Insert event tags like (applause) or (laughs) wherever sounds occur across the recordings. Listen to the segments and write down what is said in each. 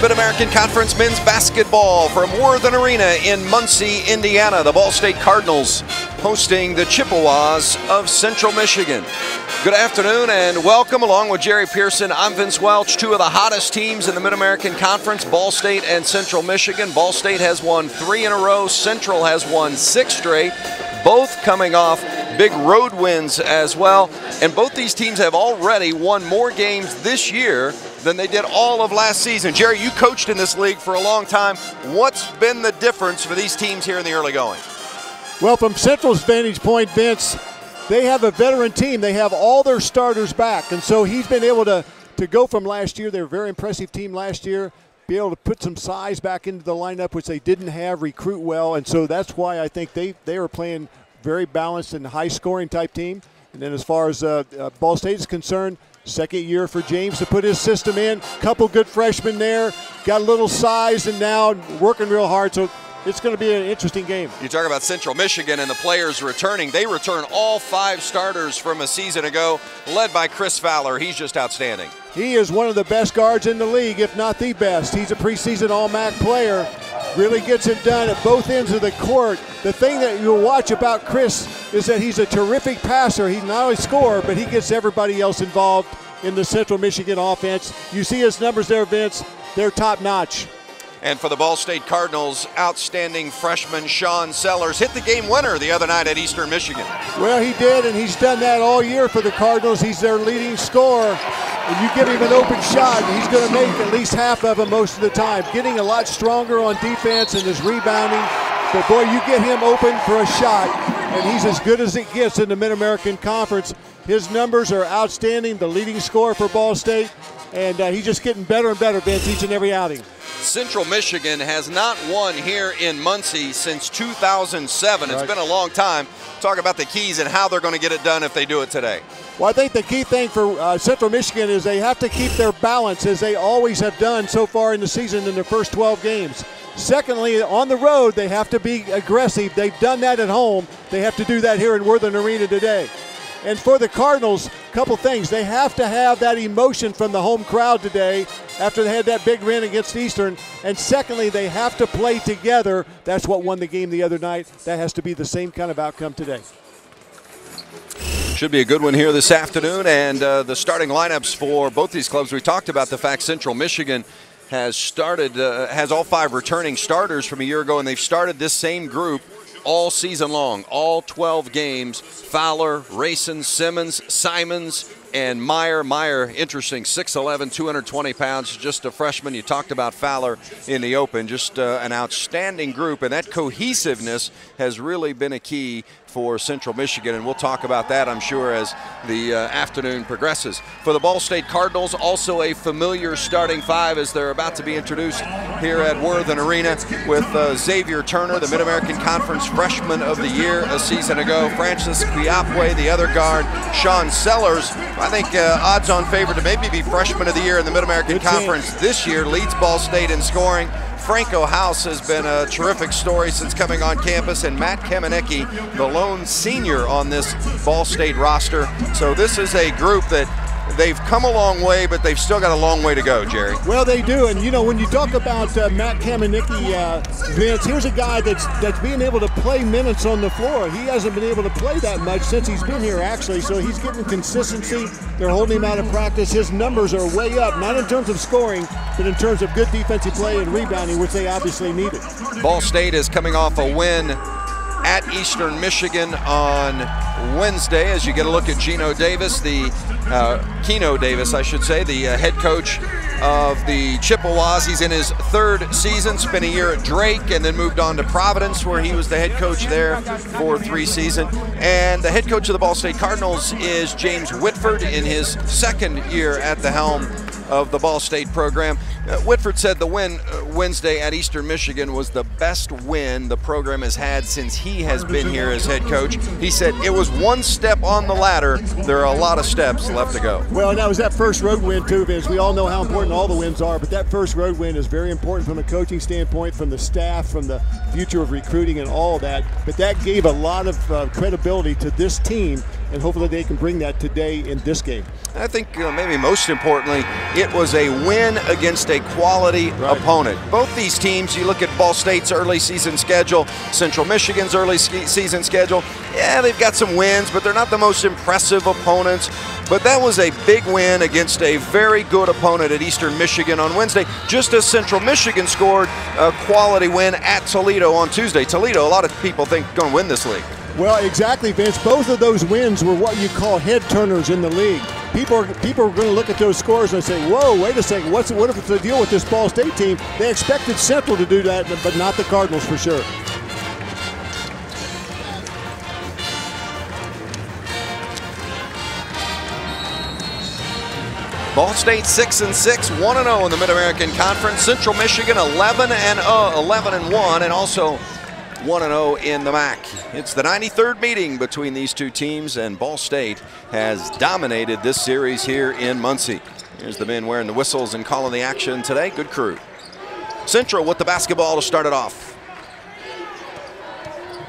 It's Mid American Conference men's basketball from Worthen Arena in Muncie, Indiana. The Ball State Cardinals hosting the Chippewas of Central Michigan. Good afternoon and welcome along with Jerry Pearson. I'm Vince Welch. Two of the hottest teams in the Mid American Conference, Ball State and Central Michigan. Ball State has won three in a row, Central has won six straight, both coming off big road wins as well. And both these teams have already won more games this year than they did all of last season. Jerry, you coached in this league for a long time. What's been the difference for these teams here in the early going? Well, from Central's vantage point, Vince, they have a veteran team. They have all their starters back. And so he's been able to, to go from last year. A very impressive team last year. Be able to put some size back into the lineup, which they didn't have, recruit well. And so that's why I think they, they are playing very balanced and high scoring type team. And then as far as uh, uh, Ball State is concerned, Second year for James to put his system in. Couple good freshmen there. Got a little size and now working real hard. So it's going to be an interesting game. You talk about Central Michigan and the players returning. They return all five starters from a season ago, led by Chris Fowler. He's just outstanding. He is one of the best guards in the league, if not the best. He's a preseason All MAC player. Really gets it done at both ends of the court. The thing that you'll watch about Chris is that he's a terrific passer. He not only scores, but he gets everybody else involved in the Central Michigan offense. You see his numbers there, Vince. They're top notch. And for the Ball State Cardinals, outstanding freshman Sean Sellers hit the game winner the other night at Eastern Michigan. Well, he did, and he's done that all year for the Cardinals. He's their leading scorer. And you give him an open shot, he's going to make at least half of them most of the time. Getting a lot stronger on defense and his rebounding. But boy, you get him open for a shot, and he's as good as it gets in the Mid American Conference. His numbers are outstanding, the leading scorer for Ball State, and uh, he's just getting better and better, Vince, each and every outing. Central Michigan has not won here in Muncie since 2007. Right. It's been a long time. Talk about the keys and how they're going to get it done if they do it today. Well, I think the key thing for uh, Central Michigan is they have to keep their balance as they always have done so far in the season in their first 12 games. Secondly, on the road, they have to be aggressive. They've done that at home. They have to do that here in Worthen Arena today. And for the Cardinals, a couple things. They have to have that emotion from the home crowd today after they had that big win against Eastern. And secondly, they have to play together. That's what won the game the other night. That has to be the same kind of outcome today. Should be a good one here this afternoon. And uh, the starting lineups for both these clubs, we talked about the fact Central Michigan has started, uh, has all five returning starters from a year ago, and they've started this same group all season long, all 12 games. Fowler, Rayson, Simmons, Simons, and Meyer. Meyer, interesting, 6'11, 220 pounds, just a freshman. You talked about Fowler in the open, just uh, an outstanding group, and that cohesiveness has really been a key for Central Michigan, and we'll talk about that, I'm sure, as the uh, afternoon progresses. For the Ball State Cardinals, also a familiar starting five as they're about to be introduced here at Worthen Arena with uh, Zavier Turner, the Mid American Conference Freshman of the Year a season ago, Francis Kiapway, the other guard, Sean Sellers, I think uh, odds on favorite to maybe be Freshman of the Year in the Mid American Conference this year, leads Ball State in scoring. Franko House has been a terrific story since coming on campus, and Matt Kamieniecki, the lone senior on this Ball State roster. So this is a group that they've come a long way, but they've still got a long way to go, Jerry. Well, they do, and you know when you talk about uh, Matt Kamieniecki, uh, Vince, here's a guy that's that's being able to play minutes on the floor. He hasn't been able to play that much since he's been here, actually. So he's getting consistency. They're holding him out of practice. His numbers are way up, not in terms of scoring, but in terms of good defensive play and rebounding, which they obviously needed. Ball State is coming off a win at Eastern Michigan on Wednesday as you get a look at Gino Davis, the uh, Keno Davis, I should say, the uh, head coach of the Chippewas. He's in his third season, spent a year at Drake and then moved on to Providence where he was the head coach there for three seasons. And the head coach of the Ball State Cardinals is James Whitford in his second year at the helm of the Ball State program. Uh, Whitford said the win uh, Wednesday at Eastern Michigan was the best win the program has had since he has been here as head coach. He said it was one step on the ladder. There are a lot of steps left to go. Well, that was that first road win too, Vince. We all know how important all the wins are, but that first road win is very important from a coaching standpoint, from the staff, from the future of recruiting and all that. But that gave a lot of uh, credibility to this team and hopefully they can bring that today in this game. I think uh, maybe most importantly, it was a win against a quality right. opponent. Both these teams, you look at Ball State's early season schedule, Central Michigan's early season schedule. Yeah, they've got some wins, but they're not the most impressive opponents. But that was a big win against a very good opponent at Eastern Michigan on Wednesday, just as Central Michigan scored a quality win at Toledo on Tuesday. Toledo, a lot of people think, going to win this league. Well, exactly, Vince. Both of those wins were what you call head turners in the league. People are, people are going to look at those scores and say, whoa, wait a second, what's, what if the deal with this Ball State team? They expected Central to do that, but not the Cardinals for sure. Ball State 6 and 6, 1 and 0 in the Mid-American Conference. Central Michigan 11 and uh, 11 and 1 and also 1 0 in the MAC. It's the 93rd meeting between these two teams, and Ball State has dominated this series here in Muncie. Here's the men wearing the whistles and calling the action today. Good crew. Central with the basketball to start it off.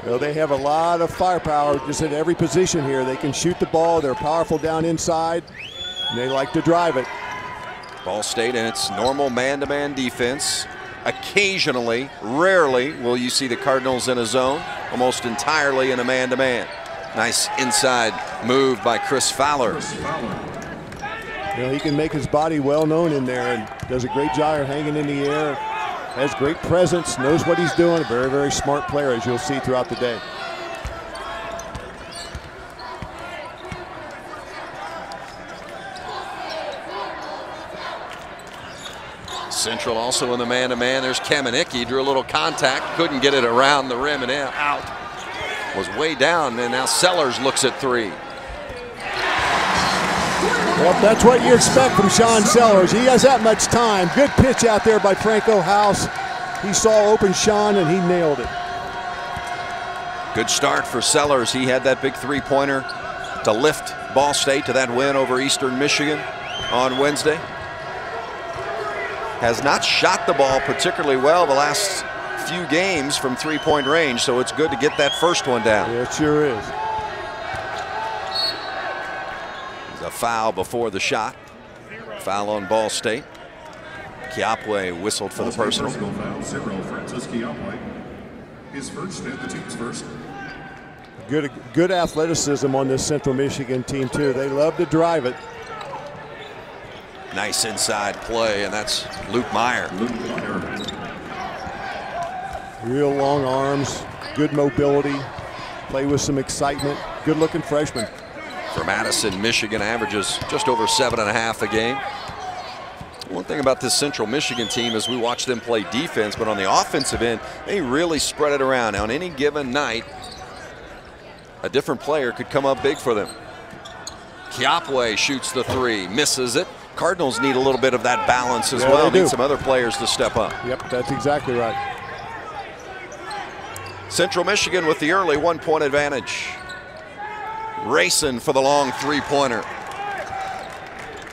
Well, they have a lot of firepower just at every position here. They can shoot the ball. They're powerful down inside. they like to drive it. Ball State in its normal man-to-man -man defense Occasionally, rarely, will you see the Cardinals in a zone, almost entirely in a man-to-man. Nice inside move by Chris Fowler. You know, he can make his body well known in there and does a great job hanging in the air. Has great presence, knows what he's doing. A very, very smart player, as you'll see throughout the day. Central also in the man-to-man. -man. There's Kamieniecki, drew a little contact, couldn't get it around the rim and out. Was way down, and now Sellers looks at three. Well, that's what you expect from Sean Sellers. He has that much time. Good pitch out there by Franko House. He saw open Sean, and he nailed it. Good start for Sellers. He had that big three-pointer to lift Ball State to that win over Eastern Michigan on Wednesday has not shot the ball particularly well the last few games from three-point range, so it's good to get that first one down. Yeah, it sure is. a foul before the shot. Foul on Ball State. Kiapway whistled for the personal. His first and the team's first. Good, good athleticism on this Central Michigan team too. They love to drive it. Nice inside play, and that's Luke Meyer. Real long arms, good mobility, play with some excitement, good looking freshman. For Madison, Michigan averages just over seven and a half a game. One thing about this Central Michigan team is we watch them play defense, but on the offensive end, they really spread it around. On any given night, a different player could come up big for them. Kiapway shoots the three, misses it. Cardinals need a little bit of that balance as yeah, well. Need some other players to step up. Yep, that's exactly right. Central Michigan with the early one-point advantage. Rayson for the long three-pointer.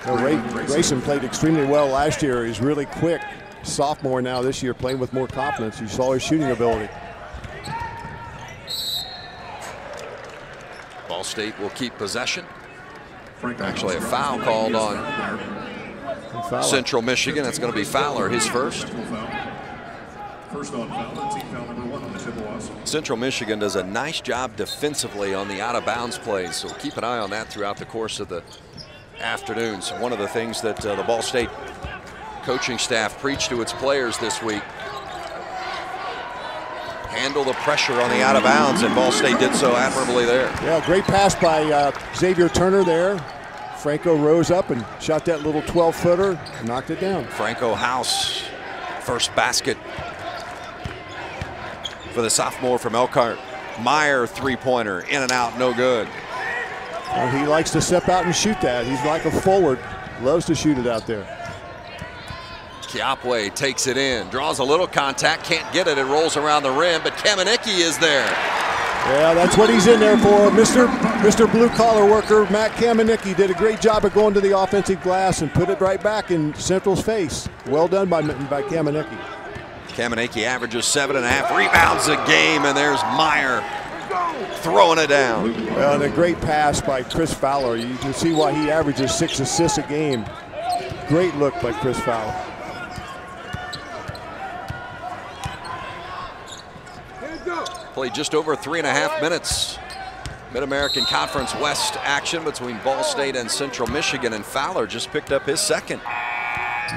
Rayson played extremely well last year. He's really quick. Sophomore now this year playing with more confidence. You saw his shooting ability. Ball State will keep possession. Actually, a foul called on Central Michigan. That's going to be Fowler, his first. Central Michigan does a nice job defensively on the out-of-bounds plays, so keep an eye on that throughout the course of the afternoon. So One of the things that uh, the Ball State coaching staff preached to its players this week handle the pressure on the out of bounds, and Ball State did so admirably there. Yeah, great pass by uh, Zavier Turner there. Franko rose up and shot that little 12 footer, knocked it down. Franko House, first basket for the sophomore from Elkhart. Meyer three pointer, in and out, no good. Well, he likes to step out and shoot that. He's like a forward, loves to shoot it out there. Kiapway takes it in, draws a little contact, can't get it, it rolls around the rim, but Kamieniecki is there. Yeah, that's what he's in there for. Mr. Mr. Blue Collar Worker, Matt Kamieniecki, did a great job of going to the offensive glass and put it right back in Central's face. Well done by, by Kamieniecki. Kamieniecki averages seven and a half rebounds a game, and there's Meyer throwing it down. Well, and a great pass by Chris Fowler. You can see why he averages six assists a game. Great look by Chris Fowler. Played just over three and a half minutes. Mid-American Conference West action between Ball State and Central Michigan, and Fowler just picked up his second.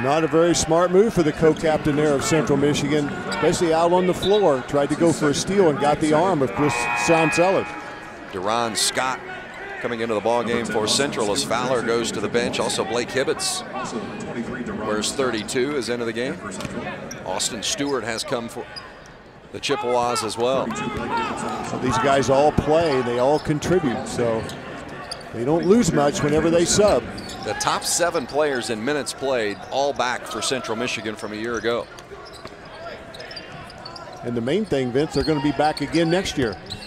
Not a very smart move for the co-captain there of Central Michigan, especially out on the floor. Tried to go for a steal and got the arm of Chris Sean Sellers. Duron Scott coming into the ball game for Central as Fowler goes to the bench. Also Blake Hibbitts, where's 32 is into the game. Austin Stewart has come for the Chippewas as well. So these guys all play, they all contribute, so they don't lose much whenever they sub. The top seven players in minutes played, all back for Central Michigan from a year ago. And the main thing, Vince, they're going to be back again next year. (laughs)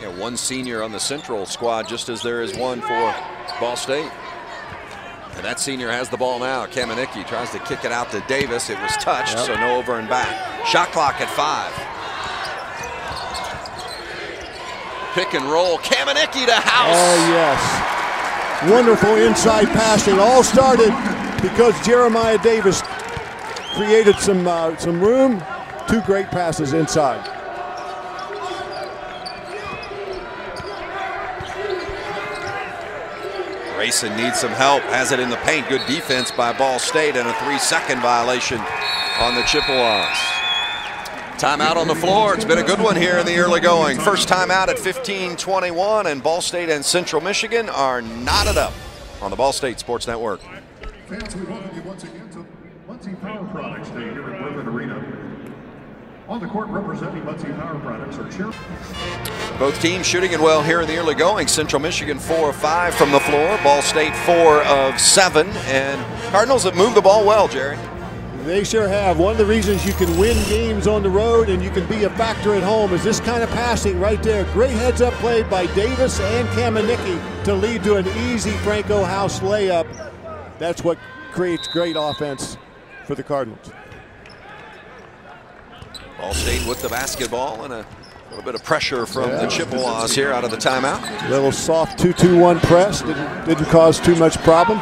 yeah, one senior on the Central squad, just as there is one for Ball State. And that senior has the ball now. Kamieniecki tries to kick it out to Davis. It was touched, yep. so no over and back. Shot clock at five. Pick and roll. Kamieniecki to House. Oh, yes. Wonderful inside passing. All started because Jeremiah Davis created some uh, some room. Two great passes inside. Grayson needs some help. Has it in the paint. Good defense by Ball State and a three-second violation on the Chippewas. Timeout on the floor. It's been a good one here in the early going. First timeout at 15:21, and Ball State and Central Michigan are knotted up on the Ball State Sports Network. Fans, we welcome you once again to Muncie Power Products Day here at Worthen Arena. On the court representing Muncie Power Products are Chair. Both teams shooting it well here in the early going. Central Michigan four of five from the floor. Ball State four of seven, and Cardinals have moved the ball well, Jerry. They sure have. One of the reasons you can win games on the road and you can be a factor at home is this kind of passing right there. Great heads up play by Davis and Kamieniecki to lead to an easy Franko House layup. That's what creates great offense for the Cardinals. Ball State with the basketball and a little bit of pressure from yeah. the Chippewas here out of the timeout. A Little soft 2-2-1 press didn't, didn't cause too much problem.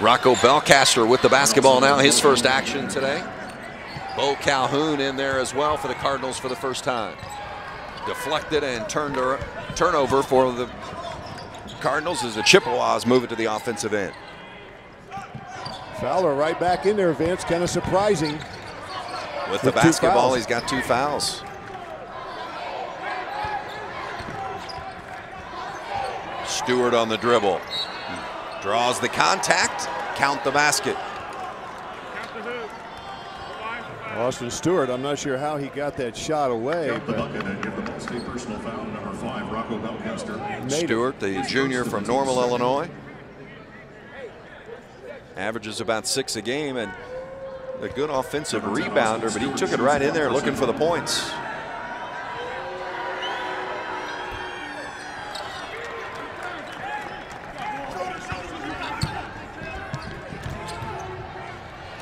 Rocco Belcaster with the basketball now, his first action today. Bo Calhoun in there as well for the Cardinals for the first time. Deflected and turned turnover for the Cardinals as the Chippewas move it to the offensive end. Fowler right back in there, Vince. Kind of surprising. With, with the basketball, he's got two fouls. Stewart on the dribble. Draws the contact, count the basket. Austin Stewart, I'm not sure how he got that shot away. But Stewart, the junior from Normal, Illinois. Averages about six a game and a good offensive rebounder, but he took it right in there looking for the points.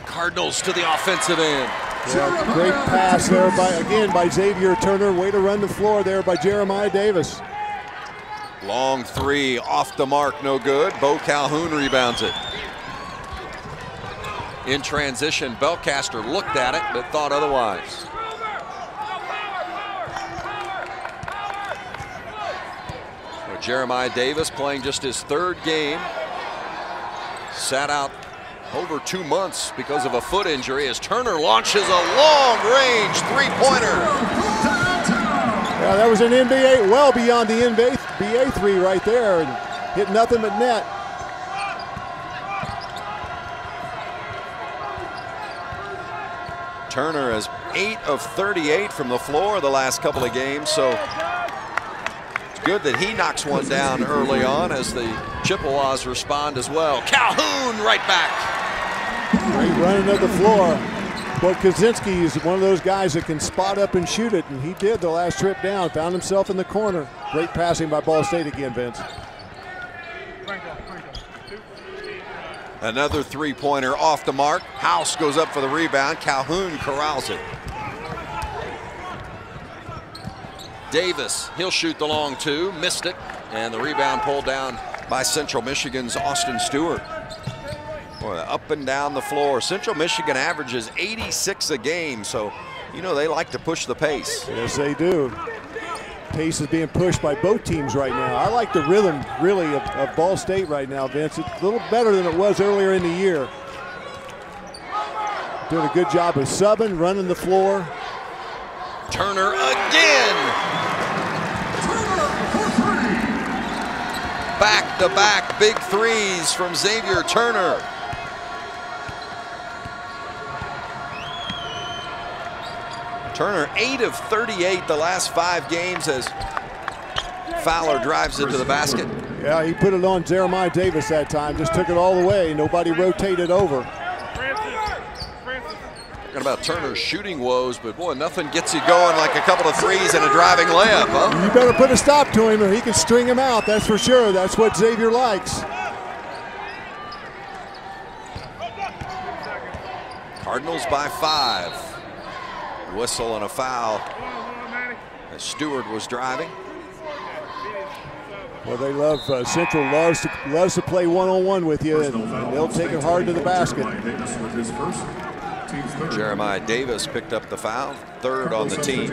Cardinals to the offensive end. Yeah, great pass there by again by Zavier Turner. Way to run the floor there by Jeremiah Davis. Long three off the mark, no good. Bo Calhoun rebounds it. In transition, Belcaster looked at it but thought otherwise. Jeremiah Davis playing just his third game. Sat out over two months because of a foot injury as Turner launches a long-range three-pointer. Yeah, that was an NBA well beyond the NBA three right there hit nothing but net. Turner is 8 of 38 from the floor the last couple of games, so it's good that he knocks one down early on as the Chippewas respond as well. Calhoun right back. Great running of the floor. But Kozinski is one of those guys that can spot up and shoot it, and he did the last trip down. Found himself in the corner. Great passing by Ball State again, Vince. Another three-pointer off the mark. House goes up for the rebound. Calhoun corrals it. Davis, he'll shoot the long two, missed it, and the rebound pulled down by Central Michigan's Austin Stewart. Boy, up and down the floor. Central Michigan averages 86 a game, so you know they like to push the pace. Yes, they do. Pace is being pushed by both teams right now. I like the rhythm, really, of, of Ball State right now, Vince. It's a little better than it was earlier in the year. Doing a good job of subbing, running the floor. Turner again. Back to back big threes from Zavier Turner. Turner, 8 of 38 the last five games as Fowler drives it to the basket. Yeah, he put it on Jeremiah Davis that time, just took it all the way. Nobody rotated over. Talking about Turner's shooting woes, but boy, nothing gets you going like a couple of threes and a driving layup, huh? You better put a stop to him or he can string him out, that's for sure. That's what Zavier likes. Cardinals by five. Whistle and a foul as Stewart was driving. Well, they love uh, Central loves to loves to play one-on-one with you, and, and they'll take it hard to the basket. Jeremiah Davis picked up the foul, third on the team.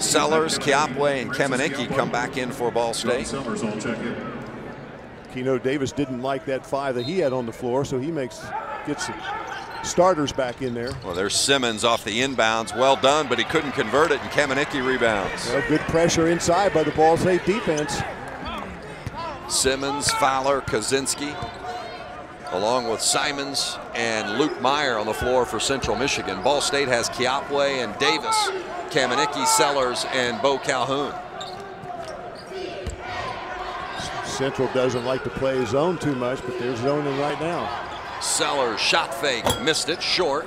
Sellers, Kiapway, and Kamieniecki come back in for Ball State. Keno Davis didn't like that five that he had on the floor, so he makes gets the starters back in there. Well, there's Simmons off the inbounds. Well done, but he couldn't convert it, and Kamieniecki rebounds. Well, good pressure inside by the Ball State defense. Simmons, Fowler, Kozinski, along with Simons and Luke Meyer on the floor for Central Michigan. Ball State has Kiapway and Davis, Kamieniecki, Sellers, and Bo Calhoun. Central doesn't like to play zone too much, but they're zoning right now. Sellers shot fake, missed it, short.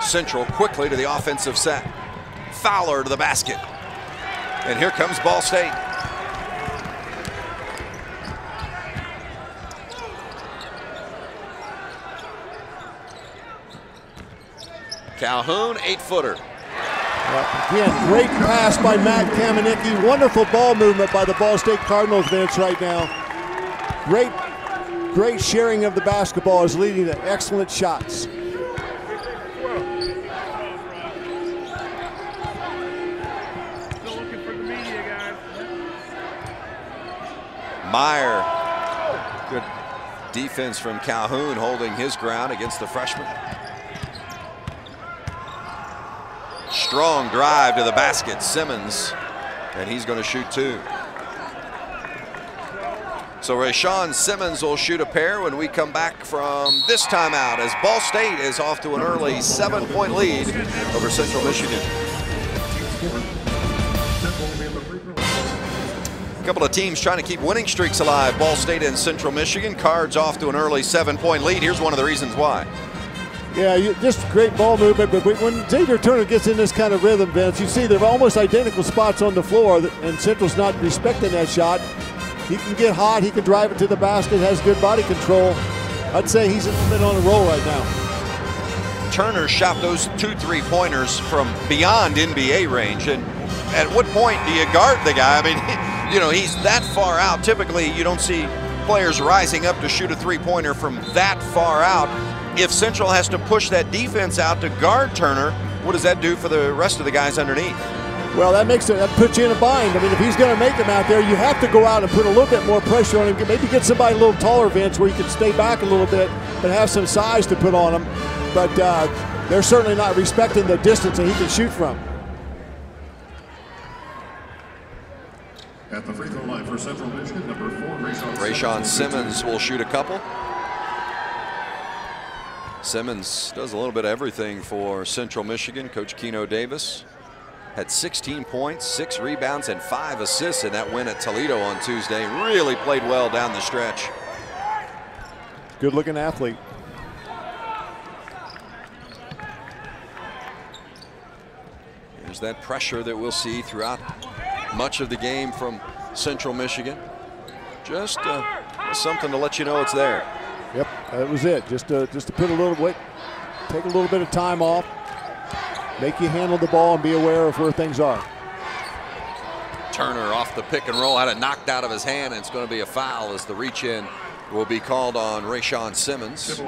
Central quickly to the offensive set. Fowler to the basket. And here comes Ball State. Calhoun, eight footer. Uh, again, great pass by Matt Kamieniecki. Wonderful ball movement by the Ball State Cardinals bench right now. Great, great sharing of the basketball is leading to excellent shots. Meyer, good defense from Calhoun holding his ground against the freshman. Strong drive to the basket, Simmons, and he's going to shoot two. So Rayshawn Simmons will shoot a pair when we come back from this timeout as Ball State is off to an early seven-point lead over Central Michigan. A couple of teams trying to keep winning streaks alive. Ball State and Central Michigan. Cards off to an early seven-point lead. Here's one of the reasons why. Yeah, you, just great ball movement. But when Zavier Turner gets in this kind of rhythm, Vince, you see they're almost identical spots on the floor, and Central's not respecting that shot. He can get hot. He can drive it to the basket. Has good body control. I'd say he's a little bit on a roll right now. Turner shot those two three-pointers from beyond NBA range, and at what point do you guard the guy? I mean, (laughs) you know, he's that far out. Typically, you don't see players rising up to shoot a three-pointer from that far out. If Central has to push that defense out to guard Turner, what does that do for the rest of the guys underneath? Well, that makes it that puts you in a bind. I mean, if he's going to make them out there, you have to go out and put a little bit more pressure on him. Maybe get somebody a little taller, Vince, where you can stay back a little bit, but have some size to put on him. But uh, they're certainly not respecting the distance that he can shoot from. At the free throw line for Central Michigan, number four, Rayshawn, Rayshawn Simmons will shoot a couple. Simmons does a little bit of everything for Central Michigan. Coach Keno Davis had 16 points, six rebounds, and five assists in that win at Toledo on Tuesday. Really played well down the stretch. Good looking athlete. There's that pressure that we'll see throughout much of the game from Central Michigan. Just uh, something to let you know it's there. Yep, that was it. Just to, just to put a little weight, take a little bit of time off. Make you handle the ball and be aware of where things are. Turner off the pick and roll had it knocked out of his hand, and it's going to be a foul as the reach in will be called on Rayshawn Simmons.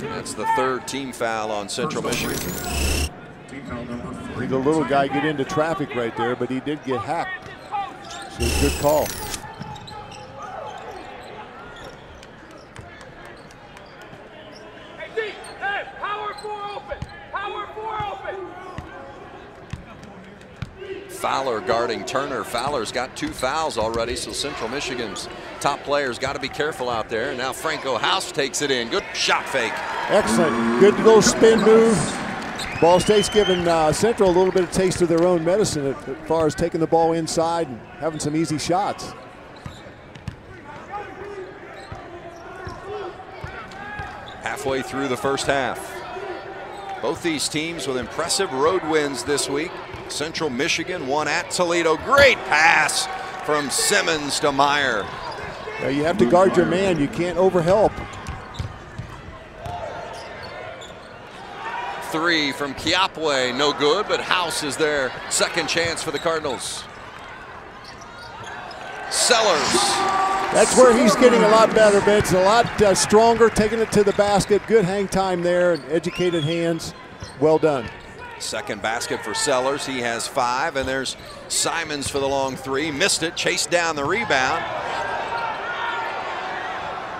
That's the third team foul on Central Michigan. The little guy get into traffic right there, but he did get hacked. So good call. Fowler guarding Turner. Fowler's got two fouls already, so Central Michigan's top players got to be careful out there. And now Franko House takes it in. Good shot fake. Excellent. Good little spin move. Ball State's giving uh, Central a little bit of taste of their own medicine as far as taking the ball inside and having some easy shots. Halfway through the first half. Both these teams with impressive road wins this week. Central Michigan won at Toledo. Great pass from Simmons to Meyer. Now you have to guard your man. You can't overhelp. Three from Kiapway, no good, but House is their second chance for the Cardinals. Sellers. That's where he's getting a lot better, Vince. A lot uh, stronger, taking it to the basket. Good hang time there, and educated hands. Well done. Second basket for Sellers. He has five, and there's Simons for the long three. Missed it, chased down the rebound.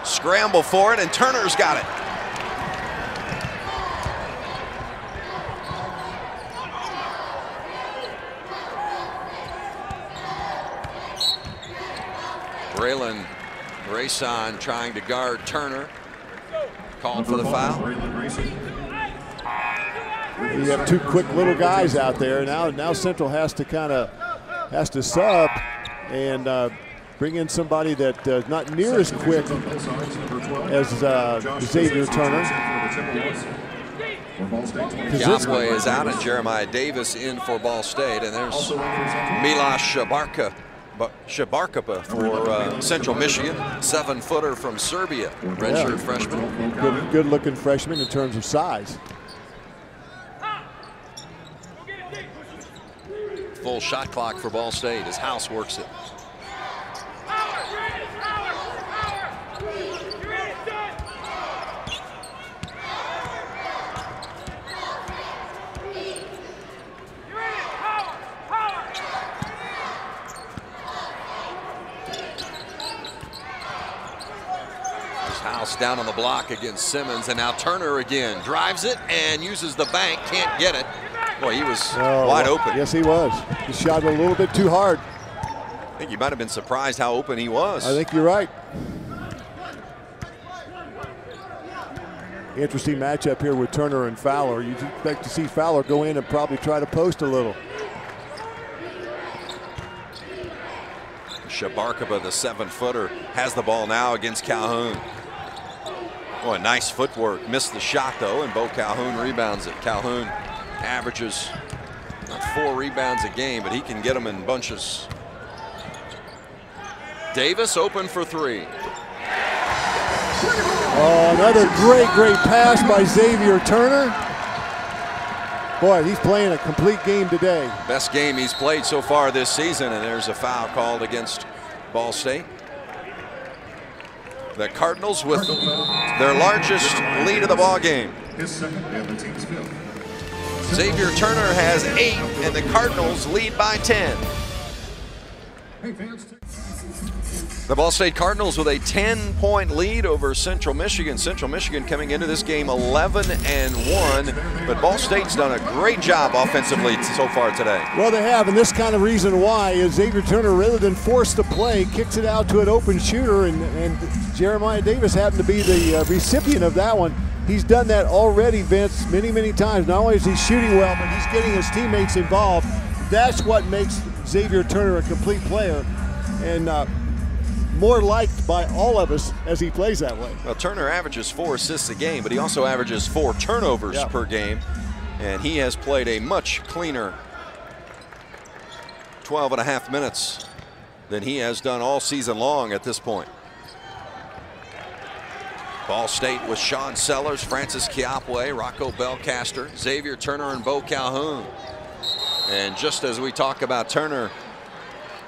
Scramble for it, and Turner's got it. Braylon Rayson trying to guard Turner. Called for the foul. You have two quick little guys out there. Now, now Central has to kind of has to sub and uh, bring in somebody that uh, not near as quick as uh, Zavier Turner. Kiapway is out and Jeremiah Davis in for Ball State. And there's Milas Shabarka. Shabarkapa for uh, Central Michigan, seven footer from Serbia, redshirt yeah. freshman. Good, good looking freshman in terms of size. Full shot clock for Ball State as House works it. House down on the block against Simmons, and now Turner again drives it and uses the bank, can't get it. Boy, he was oh, wide open. Yes, he was. He shot a little bit too hard. I think you might have been surprised how open he was. I think you're right. Interesting matchup here with Turner and Fowler. You'd expect to see Fowler go in and probably try to post a little. Shabarkaba, the seven-footer, has the ball now against Calhoun. Boy, nice footwork. Missed the shot, though, and Bo Calhoun rebounds it. Calhoun averages not four rebounds a game, but he can get them in bunches. Davis open for three. Oh, another great, great pass by Zavier Turner. Boy, he's playing a complete game today. Best game he's played so far this season, and there's a foul called against Ball State. The Cardinals with their largest lead of the ball game. Zavier Turner has eight, and the Cardinals lead by 10. The Ball State Cardinals with a 10-point lead over Central Michigan. Central Michigan coming into this game 11 and 1, but Ball State's done a great job offensively so far today. Well, they have, and this kind of reason why is Zavier Turner, rather than force the play, kicks it out to an open shooter, and, and Jeremiah Davis happened to be the uh, recipient of that one. He's done that already, Vince, many, many times. Not only is he shooting well, but he's getting his teammates involved. That's what makes Zavier Turner a complete player. And uh, more liked by all of us as he plays that way. Well, Turner averages four assists a game, but he also averages four turnovers yeah. per game. And he has played a much cleaner 12 and a half minutes than he has done all season long at this point. Ball State with Sean Sellers, Francis Kiapway, Rocco Belcaster, Zavier Turner, and Bo Calhoun. And just as we talk about Turner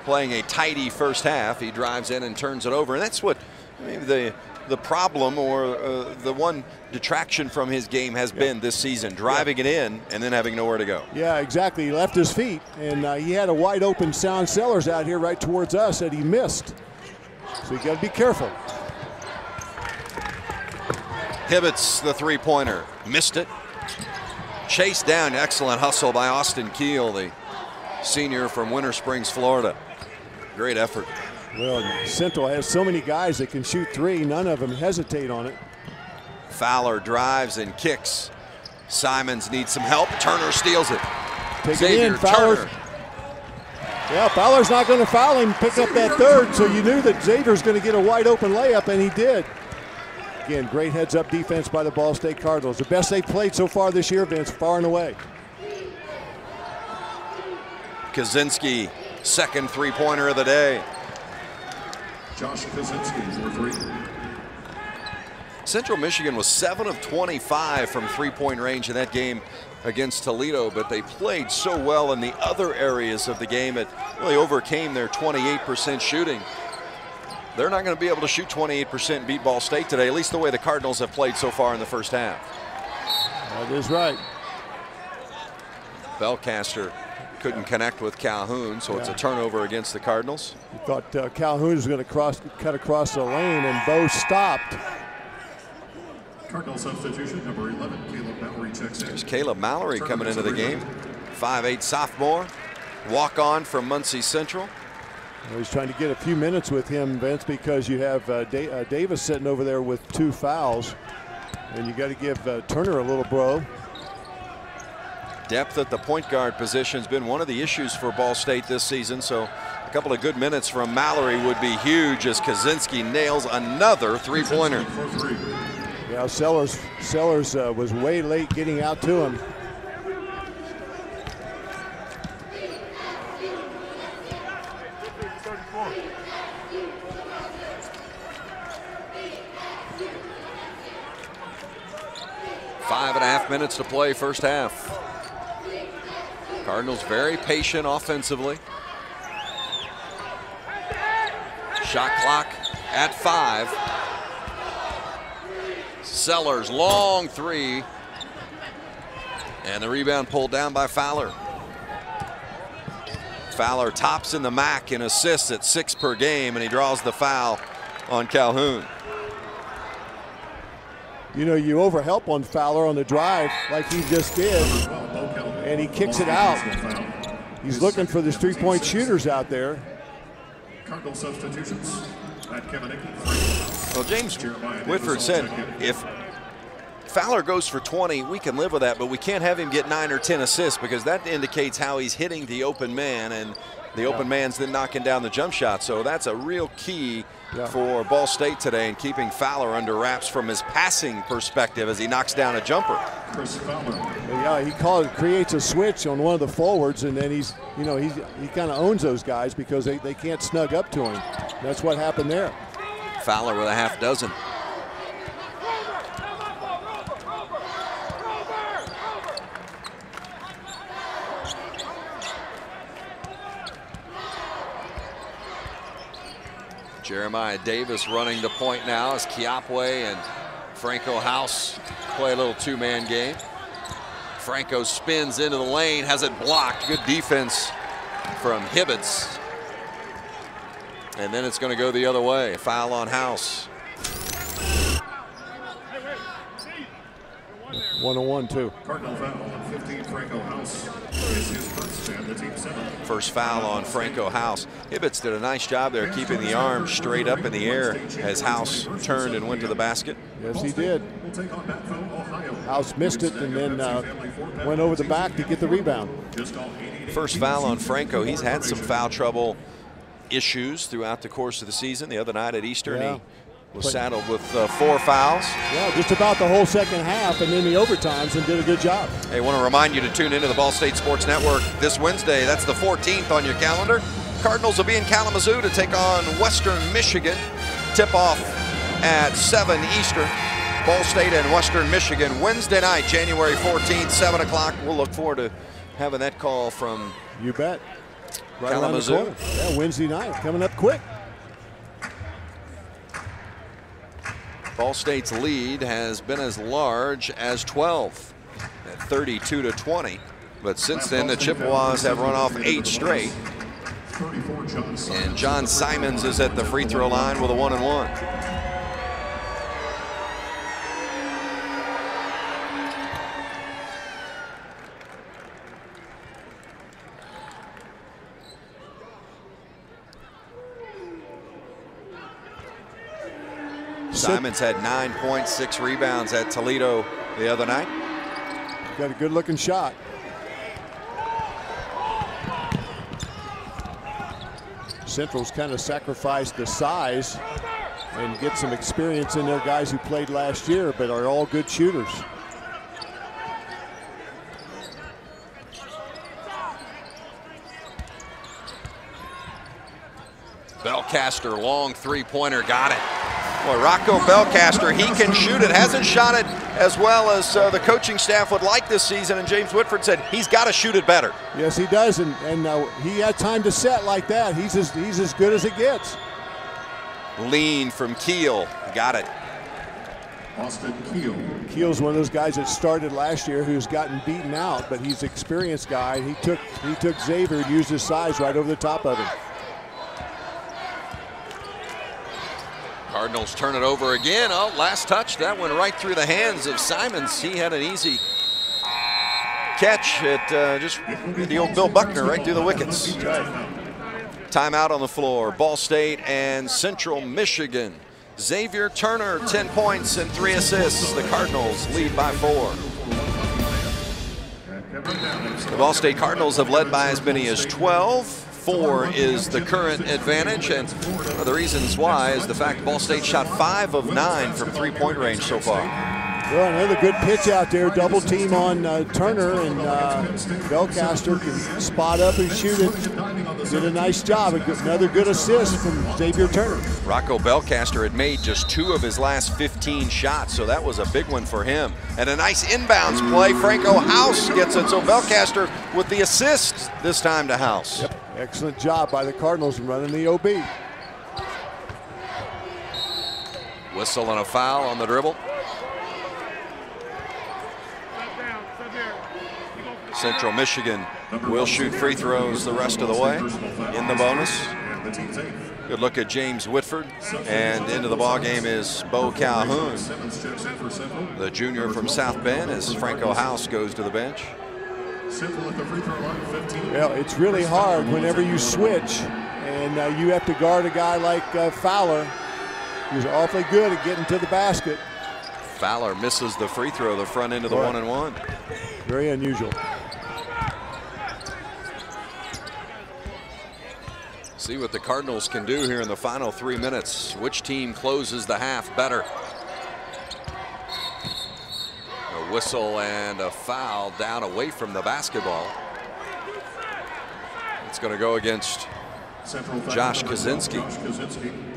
playing a tidy first half, he drives in and turns it over. And that's what maybe the the problem or uh, the one detraction from his game has been this season, driving it in and then having nowhere to go. Yeah, exactly. He left his feet, and uh, he had a wide open Sean Sellers out here right towards us that he missed. So you got to be careful. Hibbitts the three-pointer, missed it. Chased down, excellent hustle by Austin Keel, the senior from Winter Springs, Florida. Great effort. Well, Central has so many guys that can shoot three. None of them hesitate on it. Fowler drives and kicks. Simons needs some help. Turner steals it. Take Zavier it in. Turner. yeah, Fowler's not going to foul him, pick up that third, so you knew that Zavier's going to get a wide open layup, and he did. Again, great heads up defense by the Ball State Cardinals. The best they've played so far this year, Vince, far and away. Kozinski, second three-pointer of the day. Josh Kozinski for three. Central Michigan was 7 of 25 from three-point range in that game against Toledo, but they played so well in the other areas of the game it really overcame their 28% shooting. They're not going to be able to shoot 28% beat Ball State today, at least the way the Cardinals have played so far in the first half. That is right. Belcaster couldn't connect with Calhoun, so it's a turnover against the Cardinals. He thought uh, Calhoun was going to cross, cut across the lane, and Bo stopped. Cardinal substitution number 11, Caleb Mallory checks in. There's Caleb Mallory coming into the game. 5'8 sophomore, walk on from Muncie Central. Well, he's trying to get a few minutes with him, Vince, because you have uh, da- uh, Davis sitting over there with two fouls, and you got to give uh, Turner a little bro. Depth at the point guard position has been one of the issues for Ball State this season, so a couple of good minutes from Mallory would be huge as Kozinski nails another three-pointer. Yeah, Sellers Sellers uh, was way late getting out to him. Five and a half minutes to play first half. Cardinals very patient offensively. Shot clock at five. Sellers, long three. And the rebound pulled down by Fowler. Fowler tops in the MAC in assists at six per game, and he draws the foul on Calhoun. You know, you overhelp on Fowler on the drive like he just did. Well, Bo Calhoun. And he kicks it out. He's looking for the three-point shooters out there. Cardinal substitutions. Matt Kamieniecki. Well, James Whitford said if Fowler goes for 20, we can live with that, but we can't have him get nine or 10 assists because that indicates how he's hitting the open man, and the open man's then knocking down the jump shot. So that's a real key Yeah. for Ball State today and keeping Fowler under wraps from his passing perspective as he knocks down a jumper. Chris Fowler. Yeah, he calls, creates a switch on one of the forwards, and then he's, you know, he's, he kind of owns those guys because they, they can't snug up to him. That's what happened there. Fowler with a half dozen. Jeremiah Davis running the point now as Kiapway and Franko House play a little two-man game. Franko spins into the lane, has it blocked. Good defense from Hibbitts. And then it's going to go the other way. Foul on House. One on one, too. Cardinal foul on 15, Franko House. First and the team seventh. First foul on Franko House. Hibbitts did a nice job there keeping the arm straight up in the air as House turned and went to the basket. Yes, he did. We'll take on Mattville, Ohio. House missed it and then uh, went over the back to get the rebound. Just all 88 First foul on Franko. He's had some foul trouble issues throughout the course of the season. The other night at Eastern, Yeah. he was saddled with uh, four fouls. Yeah, just about the whole second half and then the overtimes and did a good job. Hey, want to remind you to tune into the Ball State Sports Network this Wednesday. That's the 14th on your calendar. Cardinals will be in Kalamazoo to take on Western Michigan. Tip off at 7 Eastern. Ball State and Western Michigan, Wednesday night, January 14th, 7 o'clock. We'll look forward to having that call from You bet. Right Kalamazoo. Yeah, Wednesday night coming up quick. Ball State's lead has been as large as 12 at 32 to 20. But since then, the Chippewas have run off eight straight. 34, John Simon. And John Simons is at the free throw line with a one and one. Simons had 9.6 rebounds at Toledo the other night. Got a good looking shot. Central's kind of sacrificed the size and get some experience in their guys who played last year, but are all good shooters. Belcaster, long three-pointer, got it. Boy, Rocco Belcaster, he can shoot it. Hasn't shot it as well as uh, the coaching staff would like this season. And James Whitford said he's got to shoot it better. Yes, he does, and, and uh, he had time to set like that. He's as, he's as good as it gets. Lean from Keel, got it. Austin Keel. Keel's one of those guys that started last year who's gotten beaten out, but he's an experienced guy. He took he took Zavier and used his size right over the top of him. Cardinals turn it over again. Oh, last touch. That went right through the hands of Simons. He had an easy catch at uh, just the old Bill Buckner right through the wickets. Timeout on the floor. Ball State and Central Michigan. Zavier Turner, 10 points and three assists. The Cardinals lead by four. The Ball State Cardinals have led by as many as 12. Four is the current advantage, and one of the reasons why is the fact Ball State shot five of nine from three-point range so far. Well, another good pitch out there. Double team on uh, Turner, and uh, Belcaster can spot up and shoot it. Did a nice job. Another good assist from Zavier Turner. Rocco Belcaster had made just two of his last 15 shots, so that was a big one for him. And a nice inbounds play. Franko House gets it, so Belcaster with the assist this time to House. Excellent job by the Cardinals in running the OB. Whistle and a foul on the dribble. Central Michigan will shoot free throws the rest of the way in the bonus. Good look at James Whitford. And into the ball game is Bo Calhoun, the junior from South Bend, as Franko House goes to the bench. Central at the free throw line, 15. Well, it's really hard whenever you switch and uh, you have to guard a guy like uh, Fowler, who's awfully good at getting to the basket. Fowler misses the free throw, the front end of the Right. one and one. Very unusual. See what the Cardinals can do here in the final three minutes. Which team closes the half better? A whistle and a foul down away from the basketball. It's going to go against Josh Kozinski.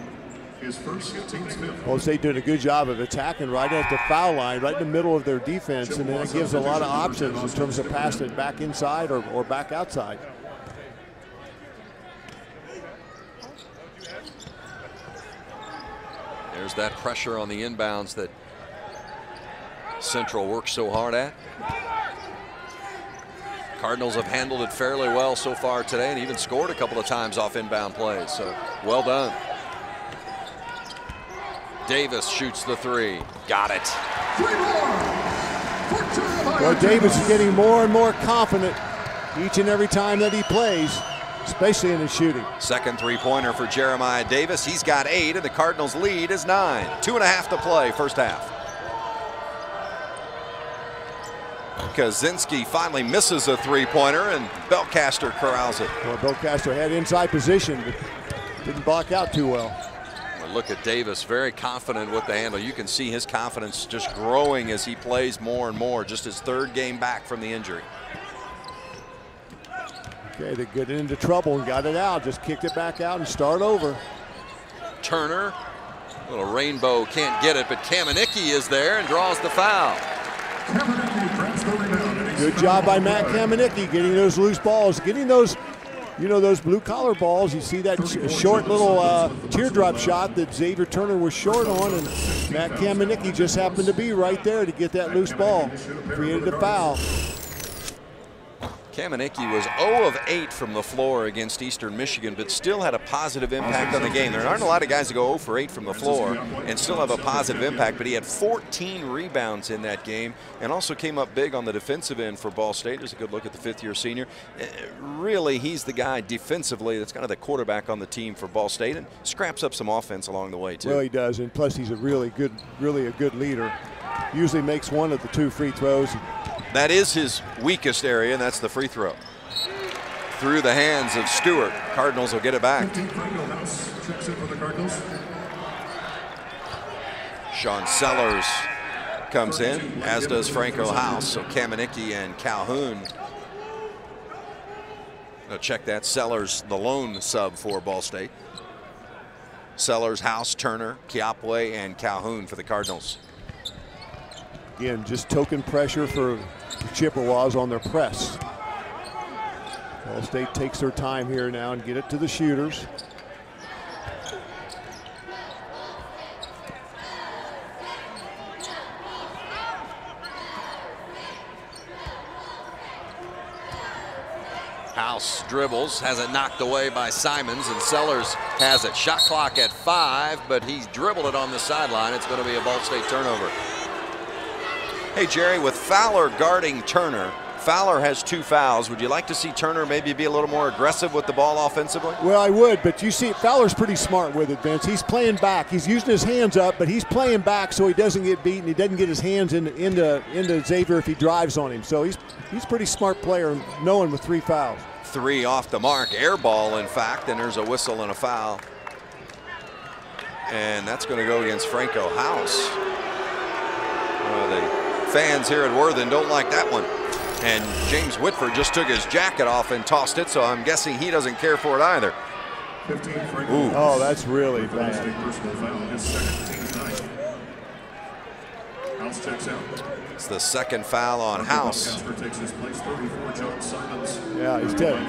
Josh Kozinski. His first, team's fifth. Ball State doing a good job of attacking right at the foul line, right in the middle of their defense, and then it gives a lot of options in terms of passing it back inside or, or back outside. There's that pressure on the inbounds that Central works so hard at. Cardinals have handled it fairly well so far today and even scored a couple of times off inbound plays. So well done. Davis shoots the three. Got it. Three more. Well, Davis is getting more and more confident each and every time that he plays, especially in his shooting. Second three pointer for Jeremiah Davis. He's got eight, and the Cardinals' lead is nine. Two and a half to play, first half. Kozinski finally misses a three pointer, and Belcaster corrals it. Well, Belcaster had inside position, but didn't block out too well. Well, Look at Davis, very confident with the handle. You can see his confidence just growing as he plays more and more, just his third game back from the injury. Okay, they get into trouble and got it out. Just kicked it back out and start over. Turner Little rainbow can't get it, but Kamieniecki is there and draws the foul. Good job by Matt Kamieniecki getting those loose balls, getting those, you know, those blue collar balls. You see that short little uh, teardrop shot that Zavier Turner was short on, and Matt Kamieniecki just happened to be right there to get that loose ball. Created a foul. Kamieniecki was 0 of 8 from the floor against Eastern Michigan, but still had a positive impact on the game. There aren't a lot of guys that go 0 for 8 from the floor and still have a positive impact, but he had 14 rebounds in that game and also came up big on the defensive end for Ball State. There's a good look at the fifth year senior. Eh, really, he's the guy defensively that's kind of the quarterback on the team for Ball State and scraps up some offense along the way, too. Well, he does, and plus he's a really good, really a good leader. Usually makes one of the two free throws. That is his weakest area, and that's the free throw. Through the hands of Stewart. Cardinals will get it back. Sean Sellers comes in, as does Franko House. So Kamieniecki and Calhoun. Now check that. Sellers, the lone sub for Ball State. Sellers, House, Turner, Kiapway, and Calhoun for the Cardinals. Again, just token pressure for the Chippewas on their press. Ball State takes their time here now and get it to the shooters. House dribbles, has it knocked away by Simons, and Sellers has it. Shot clock at five, but he's dribbled it on the sideline. It's going to be a Ball State turnover. Hey, Jerry, with Fowler guarding Turner, Fowler has two fouls. Would you like to see Turner maybe be a little more aggressive with the ball offensively? Well, I would, but you see, Fowler's pretty smart with it, Vince. He's playing back. He's using his hands up, but he's playing back so he doesn't get beaten. He doesn't get his hands into, into, into Zavier if he drives on him. So he's he's a pretty smart player, knowing with three fouls. Three off the mark, air ball, in fact, and there's a whistle and a foul. And that's going to go against Franko House. Well, fans here at Worthen don't like that one. And James Whitford just took his jacket off and tossed it, so I'm guessing he doesn't care for it either. Ooh. Oh, that's really bad. It's the second foul on House. Yeah, he's dead.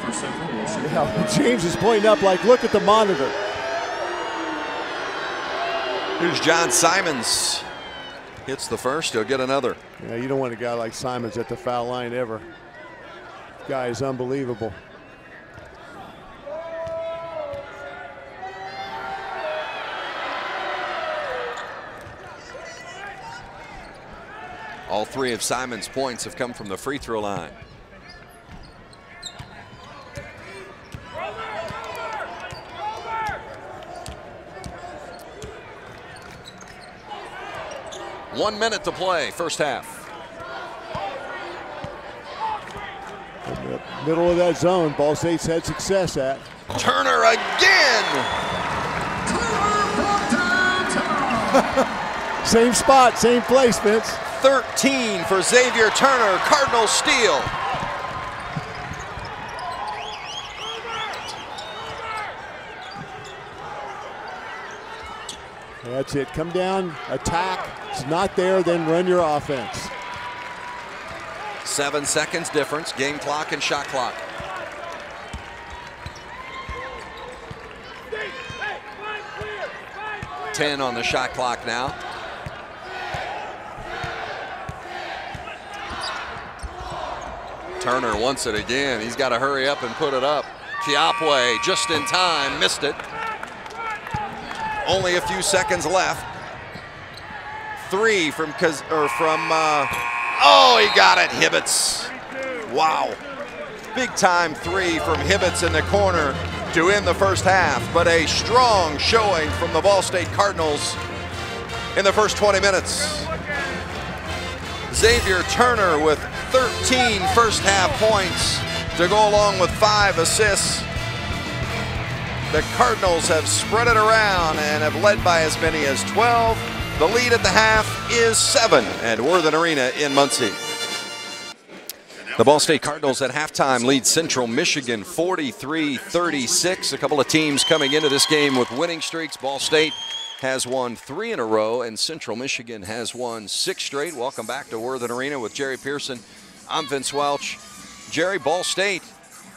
Yeah, (laughs) James is pointing up like, look at the monitor. Here's John Simons hits the first, he'll get another. Yeah, you don't want a guy like Simons at the foul line ever. Guy is unbelievable. All three of Simon's points have come from the free throw line. One minute to play, first half. In the middle of that zone, Ball State's had success at. Turner again. (laughs) same spot, same place, Vince. 13 for Zavier Turner, Cardinal steal. That's it. Come down, attack. It's not there, then run your offense. Seven seconds difference, game clock and shot clock. Ten on the shot clock now. Turner wants it again. He's got to hurry up and put it up. Kiapway just in time, missed it. Only a few seconds left. Three from or from. Uh, oh, he got it. Hibbitts. Wow. Big time three from Hibbitts in the corner to end the first half, but a strong showing from the Ball State Cardinals in the first 20 minutes. Zavier Turner with 13 first half points to go along with five assists the Cardinals have spread it around and have led by as many as 12. The lead at the half is seven at Worthen Arena in Muncie. The Ball State Cardinals at halftime lead Central Michigan 43-36. A couple of teams coming into this game with winning streaks. Ball State has won three in a row, and Central Michigan has won six straight. Welcome back to Worthen Arena with Jerry Pearson. I'm Vince Welch. Jerry, Ball State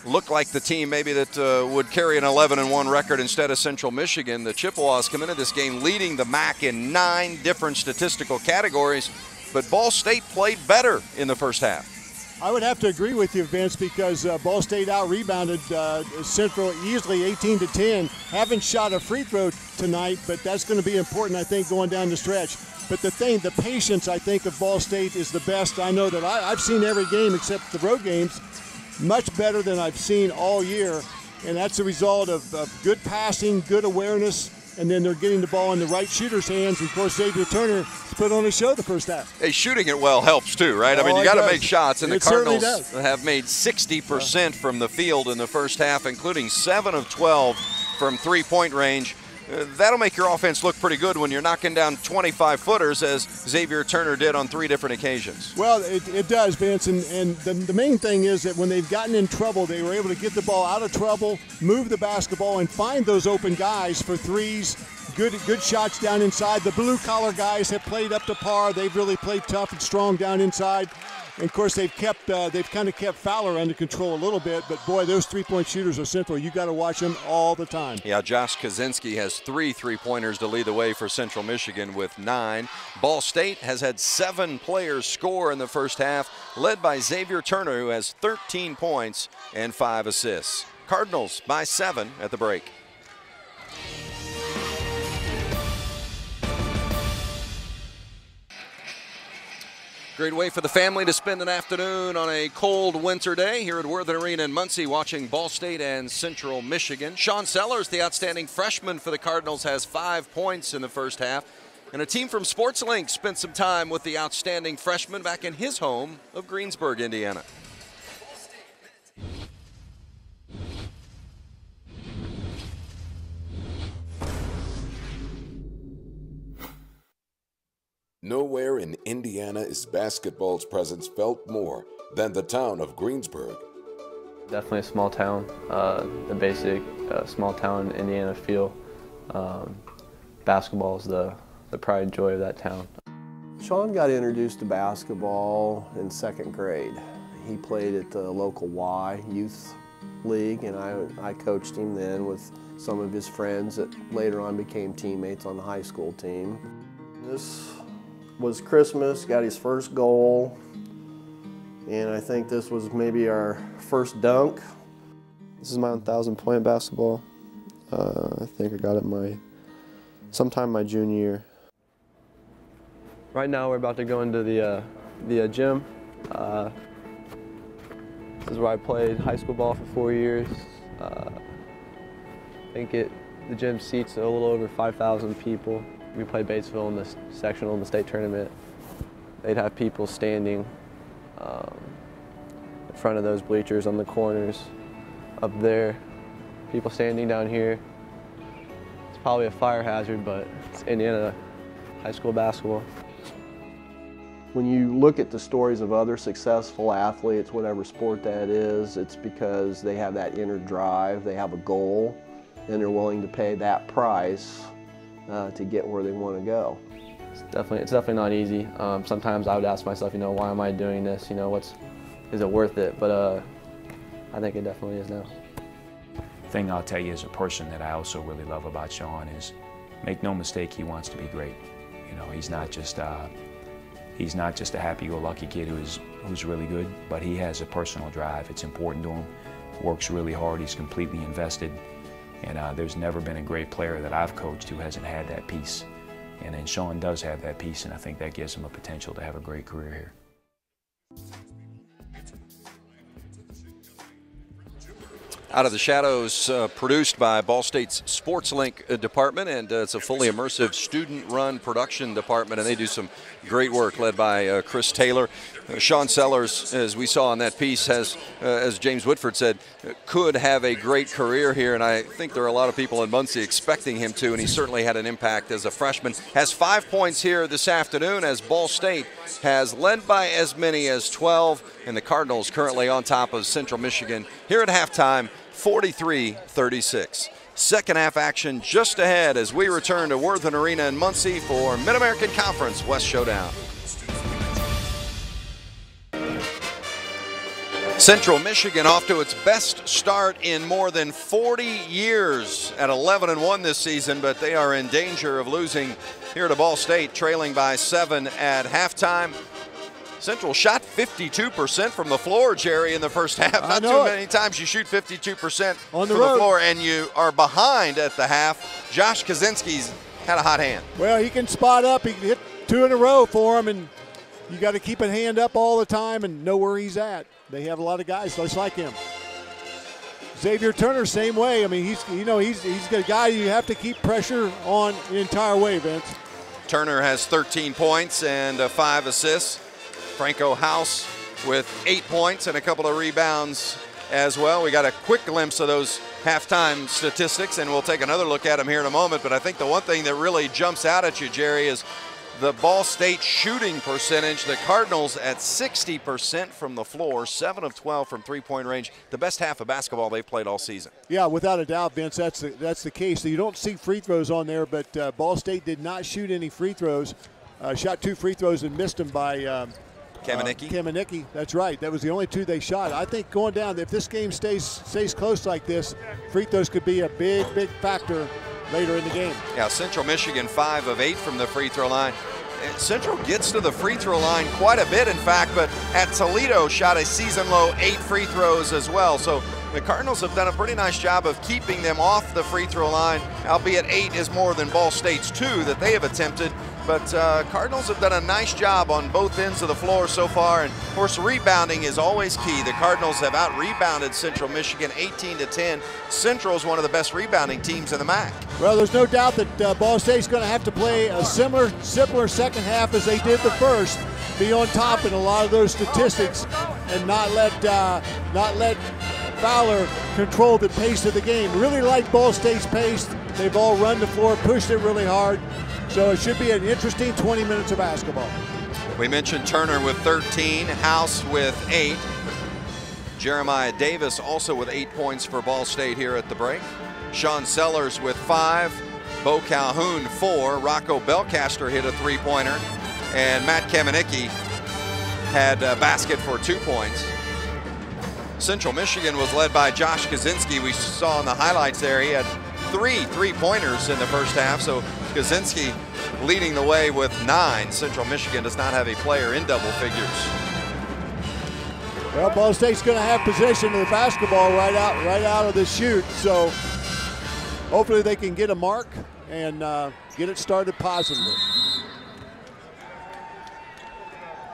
looked like the team maybe that uh, would carry an 11 and 1 record instead of Central Michigan. The Chippewas come into this game leading the MAC in nine different statistical categories, but Ball State played better in the first half. I would have to agree with you, Vince, because uh, Ball State out rebounded uh, Central easily 18 to 10. Haven't shot a free throw tonight, but that's going to be important, I think, going down the stretch. But the thing, the patience, I think, of Ball State is the best. I know that I, I've seen every game except the road games, much better than I've seen all year. And that's a result of, of good passing, good awareness, and then they're getting the ball in the right shooter's hands. And of course, Zavier Turner put on a show the first half. Hey, shooting it well helps too, right? I mean, Oh, you got to make shots, and It the Cardinals have made 60% from the field in the first half, including 7 of 12 from three point range. That'll make your offense look pretty good when you're knocking down 25 footers, as Zavier Turner did on three different occasions. Well, it, it does, Vince. And, and the, the main thing is that when they've gotten in trouble, they were able to get the ball out of trouble, move the basketball, and find those open guys for threes. Good, good shots down inside. The blue collar guys have played up to par. They've really played tough and strong down inside. And of course, they've kept, uh, they've kind of kept Fowler under control a little bit. But boy, those three-point shooters are central. You got to watch them all the time. Yeah, Josh Kozinski has three three pointers to lead the way for Central Michigan with nine. Ball State has had seven players score in the first half, led by Zavier Turner, who has 13 points and five assists. Cardinals by seven at the break. Great way for the family to spend an afternoon on a cold winter day here at Worthen Arena in Muncie watching Ball State and Central Michigan. Sean Sellers, the outstanding freshman for the Cardinals, has five points in the first half. And a team from SportsLink spent some time with the outstanding freshman back in his home of Greensburg, Indiana. Nowhere in Indiana is basketball's presence felt more than the town of Greensburg. Definitely a small town, uh, the basic uh, small town Indiana feel. Um, basketball is the, the pride and joy of that town. Sean got introduced to basketball in second grade. He played at the local Y youth league, and I, I coached him then with some of his friends that later on became teammates on the high school team. This was Christmas, got his first goal, and I think this was maybe our first dunk. This is my 1,000 point basketball. Uh, I think I got it my sometime my junior year. Right now we're about to go into the, uh, the uh, gym. Uh, this is where I played high school ball for four years. Uh, I think it, the gym seats a little over 5,000 people. We played Batesville in the sectional in the state tournament. They'd have people standing um, in front of those bleachers on the corners up there. People standing down here. It's probably a fire hazard, but it's Indiana high school basketball. When you look at the stories of other successful athletes, whatever sport that is, it's because they have that inner drive, they have a goal, and they're willing to pay that price uh, to get where they want to go. It's definitely it's definitely not easy. Um, sometimes I would ask myself, you know, why am I doing this? You know, what's is it worth it? But uh, I think it definitely is now. thing I'll tell you as a person that I also really love about Sean is make no mistake, he wants to be great. You know, he's not just uh, he's not just a happy-go-lucky kid who's who's really good, but he has a personal drive. It's important to him. Works really hard. He's completely invested. And uh, there's never been a great player that I've coached who hasn't had that piece. And then Sean does have that piece, and I think that gives him a potential to have a great career here. Out of the Shadows, uh, produced by Ball State's SportsLink uh, department, and uh, it's a fully immersive student-run production department, and they do some great work, led by uh, Chris Taylor. Uh, Sean Sellers, as we saw in that piece, has, uh, as James Whitford said, could have a great career here, and I think there are a lot of people in Muncie expecting him to, and he certainly had an impact as a freshman. Has five points here this afternoon, as Ball State has led by as many as 12, and the Cardinals currently on top of Central Michigan here at halftime. 43 36. Second half action just ahead as we return to Worthen Arena in Muncie for Mid American Conference West Showdown. Central Michigan off to its best start in more than 40 years at 11 and 1 this season, but they are in danger of losing here to Ball State, trailing by seven at halftime. Central shot 52% from the floor, Jerry, in the first (laughs) half. I Not too it. many times you shoot 52% On the from the floor, and you are behind at the half. Josh Kozinski's had a hot hand. Well, he can spot up. He can hit two in a row for him, and you got to keep a hand up all the time and know where he's at. They have a lot of guys just like him. Zavier Turner, same way. I mean, he's you know he's he's a guy you have to keep pressure on the entire way, Vince. Turner has 13 points and uh, five assists. Franko House with eight points and a couple of rebounds as well. We got a quick glimpse of those halftime statistics, and we'll take another look at them here in a moment. But I think the one thing that really jumps out at you, Jerry, is the Ball State shooting percentage. The Cardinals at 60% from the floor, 7 of 12 from three point range. The best half of basketball they've played all season. Yeah, without a doubt, Vince. That's the, that's the case. So you don't see free throws on there, but uh, Ball State did not shoot any free throws. Uh, shot two free throws and missed them by um, Kamieniecki. Uh, Kamieniecki. That's right. That was the only two they shot. I think going down, if this game stays stays close like this, free throws could be a big, big factor later in the game. Yeah, Central Michigan, five of eight from the free throw line. Central gets to the free throw line quite a bit, in fact, but at Toledo shot a season low eight free throws as well. So the Cardinals have done a pretty nice job of keeping them off the free throw line, albeit eight is more than Ball State's two that they have attempted. But uh, Cardinals have done a nice job on both ends of the floor so far, and of course, rebounding is always key. The Cardinals have out rebounded Central Michigan 18 to 10. Central is one of the best rebounding teams in the MAC. Well, there's no doubt that uh, Ball State's going to have to play a similar, similar second half as they did the first. Be on top in a lot of those statistics, and not let uh, not let Fowler control the pace of the game. Really like Ball State's pace. They've all run the floor, pushed it really hard. So it should be an interesting 20 minutes of basketball. We mentioned Turner with 13, House with 8. Jeremiah Davis also with 8 points for Ball State here at the break. Sean Sellers with 5. Bo Calhoun 4. Rocco Belcaster hit a three pointer. And Matt Kamieniecki had a basket for 2 points. Central Michigan was led by Josh Kozinski. We saw in the highlights there he had three three pointers in the first half. So Kozinski leading the way with nine. Central Michigan does not have a player in double figures. Well, Ball State's going to have possession of the basketball right out, right out of the chute. So hopefully they can get a mark and uh, get it started positively.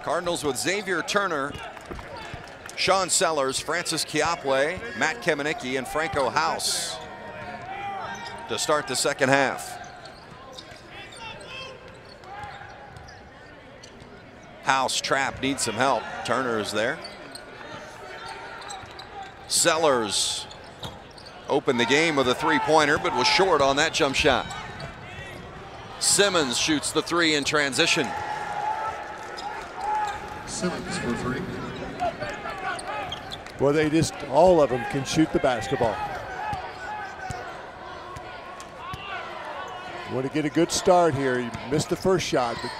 Cardinals with Zavier Turner, Sean Sellers, Francis Kiapway, Matt Kamieniecki, and Franko House to start the second half. House trap needs some help. Turner is there. Sellers opened the game with a three-pointer, but was short on that jump shot. Simmons shoots the three in transition. Simmons for three. Well, they just, all of them can shoot the basketball. Want to get a good start here. You missed the first shot, but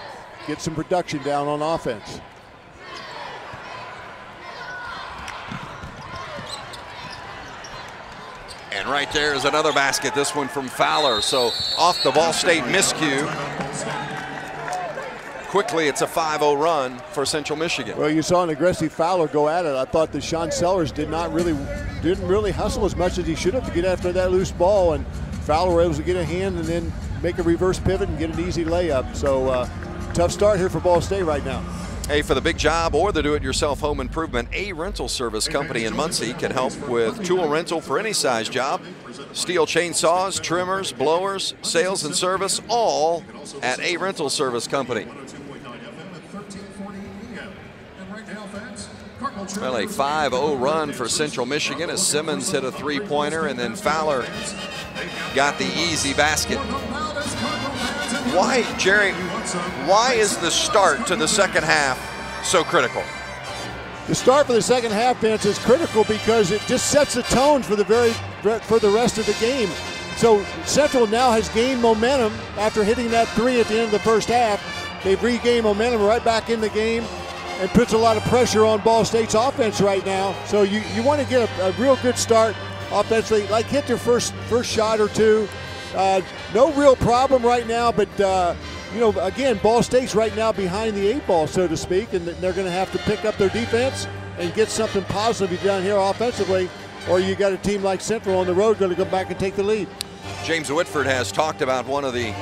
get some production down on offense. And right there is another basket, this one from Fowler. So off the Ball State miscue. Quickly, it's a 5-0 run for Central Michigan. Well, you saw an aggressive Fowler go at it. I thought that Sean Sellers did not really, didn't really hustle as much as he should have to get after that loose ball, and Fowler was able to get a hand and then make a reverse pivot and get an easy layup. So uh, tough start here for Ball State right now. Hey, for the big job or the do-it-yourself home improvement, a rental service company in Muncie can help with tool rental for any size job. Stihl chainsaws, trimmers, blowers, sales and service, all at a rental service company. Well, a 5-0 run for Central Michigan as Simmons hit a three-pointer and then Fowler got the easy basket. Why, Jerry, why is the start to the second half so critical? The start for the second half, Vince, is critical because it just sets the tone for the very for the rest of the game. so Central now has gained momentum after hitting that three at the end of the first half. They've regained momentum right back in the game and puts a lot of pressure on Ball State's offense right now. So you, you want to get a, a real good start offensively, like hit their first first shot or two. Uh, no real problem right now, but uh, you know, again, Ball State's right now behind the eight ball, so to speak, and they're going to have to pick up their defense and get something positive down here offensively, or you got a team like Central on the road going to go back and take the lead. James Whitford has talked about one of the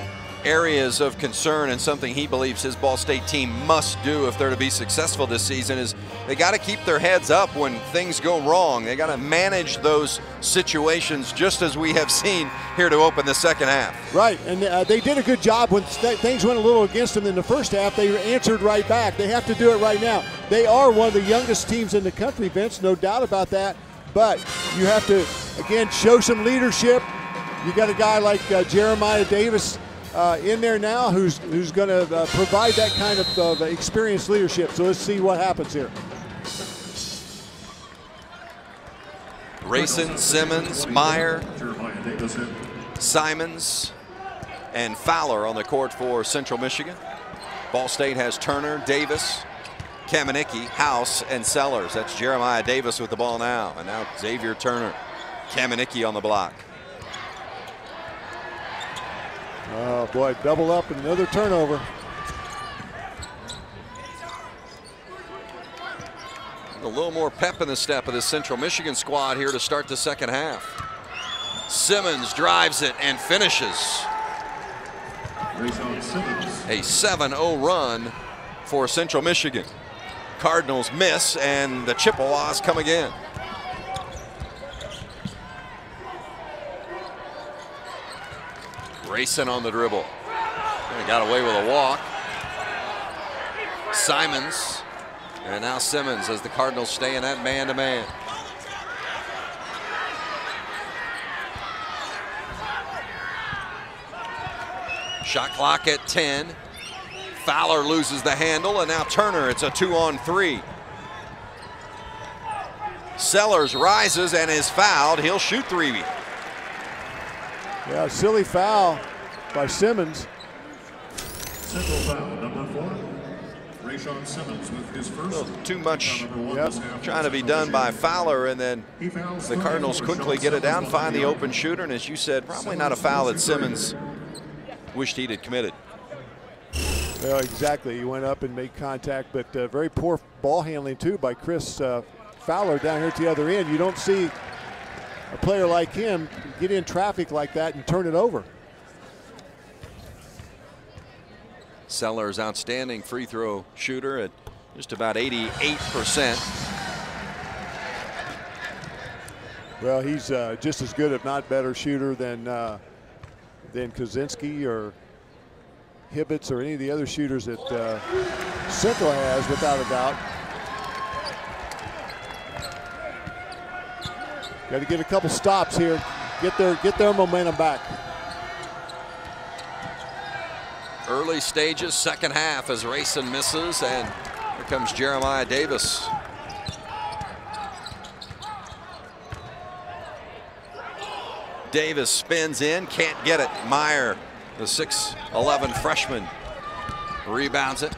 areas of concern and something he believes his Ball State team must do if they're to be successful this season is they got to keep their heads up when things go wrong. They got to manage those situations just as we have seen here to open the second half. Right, and uh, they did a good job when th things went a little against them in the first half. They answered right back. They have to do it right now. They are one of the youngest teams in the country, Vince, no doubt about that. But you have to, again, show some leadership. You got a guy like uh, Jeremiah Davis uh, in there now who's who's going to uh, provide that kind of uh, experienced leadership. So let's see what happens here. Rayson, Simmons, Meyer, Simons, and Fowler on the court for Central Michigan. Ball State has Turner, Davis, Kamieniecki, House, and Sellers. That's Jeremiah Davis with the ball now. And now Zavier Turner, Kamieniecki on the block. Oh boy, double up and another turnover. A little more pep in the step of the Central Michigan squad here to start the second half. Simmons drives it and finishes. A 7-0 run for Central Michigan. Cardinals miss and the Chippewas come again. Rayson on the dribble. Got away with a walk. Simons. And now Simmons as the Cardinals stay in that man-to-man. -man. Shot clock at 10. Fowler loses the handle, and now Turner, it's a two on three. Sellers rises and is fouled. He'll shoot three. Yeah, silly foul by Simmons. Central foul, number four. Rayshawn Simmons with his first. too much yep. trying to be done by Fowler, and then the Cardinals quickly get it down, find the open shooter, and as you said, probably not a foul that Simmons wished he'd had committed. Well, exactly. He went up and made contact, but uh, very poor ball handling too by Chris uh, Fowler down here at the other end. You don't see a player like him get in traffic like that and turn it over. Sellers outstanding free throw shooter at just about 88%. Well, he's uh, just as good, if not better, shooter than uh, than Kozinski or Hibbitts or any of the other shooters that uh, Central has, without a doubt. Got to get a couple stops here, get their get their momentum back. Early stages, second half as Rayson misses, and here comes Jeremiah Davis. Davis spins in, can't get it. Meyer, the 6'11 freshman, rebounds it.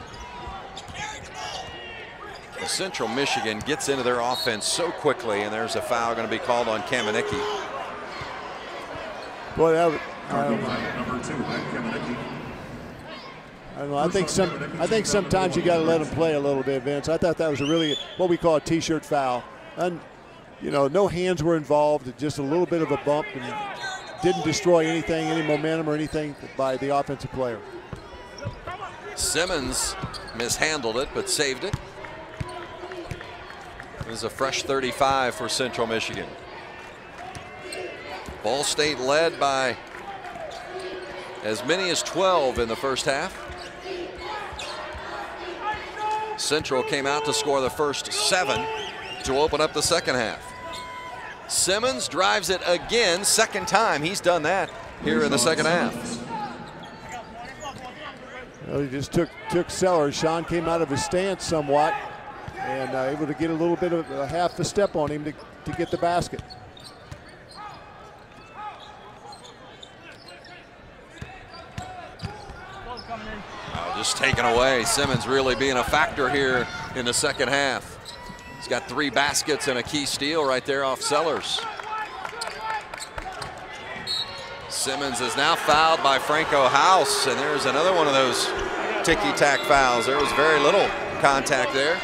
Central Michigan gets into their offense so quickly, and there's a foul going to be called on Kamieniecki. Boy, that would, um, I don't know. I think some. I think sometimes you got to let them play a little bit, Vince. I thought that was a really what we call a t-shirt foul, and you know, no hands were involved. Just a little bit of a bump, and didn't destroy anything, any momentum or anything by the offensive player. Simmons mishandled it, but saved it. This is a fresh 35 for Central Michigan. Ball State led by as many as 12 in the first half. Central came out to score the first seven to open up the second half. Simmons drives it again, second time he's done that here in the second half. Well, he just took took Sellers. Sean came out of his stance somewhat and uh, able to get a little bit of a half a step on him to, to get the basket. Oh, just taken away. Simmons really being a factor here in the second half. He's got three baskets and a key steal right there off Sellers. Simmons is now fouled by Franko House, and there's another one of those ticky-tack fouls. There was very little contact there.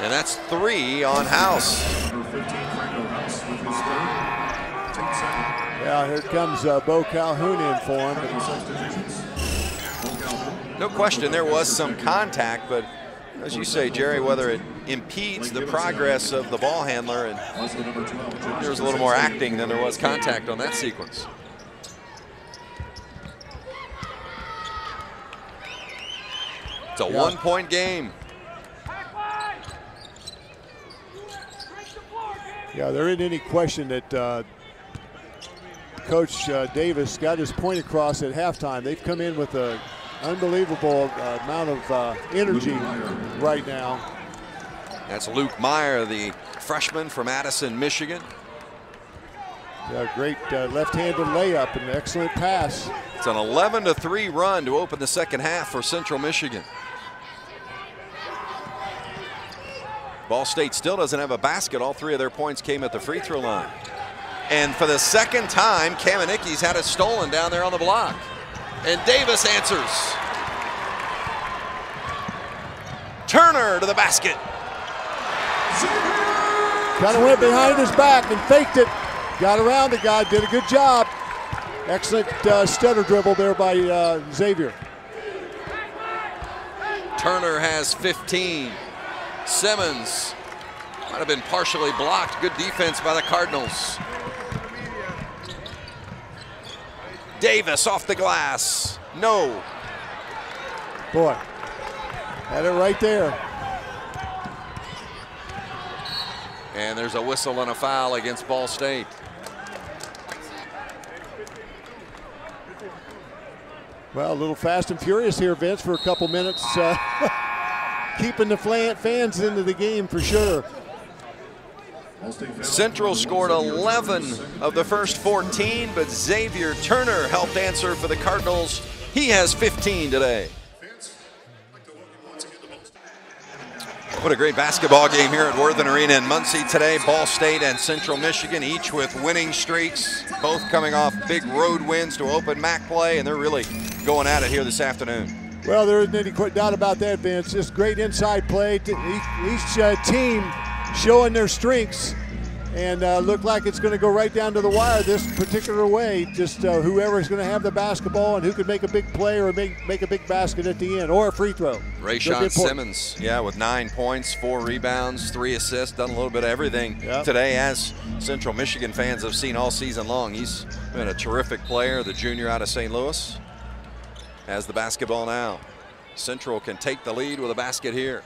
And that's three on House. Yeah, here comes uh, Bo Calhoun in for him. No question there was some contact, but as you say, Jerry, whether it impedes the progress of the ball handler, and there was a little more acting than there was contact on that sequence. It's a Yeah. one-point game. Yeah, there isn't any question that uh, Coach uh, Davis got his point across at halftime. They've come in with an unbelievable uh, amount of uh, energy right now. That's Luke Meyer, the freshman from Addison, Michigan. Yeah, great uh, left-handed layup and excellent pass. It's an 11-3 run to open the second half for Central Michigan. Ball State still doesn't have a basket. All three of their points came at the free throw line. And for the second time, Kamieniecki's had it stolen down there on the block. And Davis answers. Turner to the basket. Kind of went behind his back and faked it. Got around the guy, did a good job. Excellent uh, stutter dribble there by uh, Zavier. Turner has 15. Simmons might have been partially blocked. Good defense by the Cardinals. Davis off the glass. No. Boy, had it right there. And there's a whistle and a foul against Ball State. Well, a little fast and furious here, Vince, for a couple minutes. Uh, (laughs) keeping the fans into the game for sure. Central scored 11 of the first 14, but Zavier Turner helped answer for the Cardinals. He has 15 today. What a great basketball game here at Worthen Arena in Muncie today. Ball State and Central Michigan, each with winning streaks, both coming off big road wins to open MAC play, and they're really going at it here this afternoon. Well, there isn't any doubt about that, Vince. Just great inside play. Each, each uh, team showing their strengths and uh, look like it's going to go right down to the wire this particular way. Just uh, whoever is going to have the basketball and who can make a big play or make, make a big basket at the end or a free throw. They'll be Rayshawn important. Simmons, yeah, with nine points, four rebounds, three assists, done a little bit of everything Yep. today, as Central Michigan fans have seen all season long. He's been a terrific player, the junior out of St. Louis. Has the basketball now. Central can take the lead with a basket here.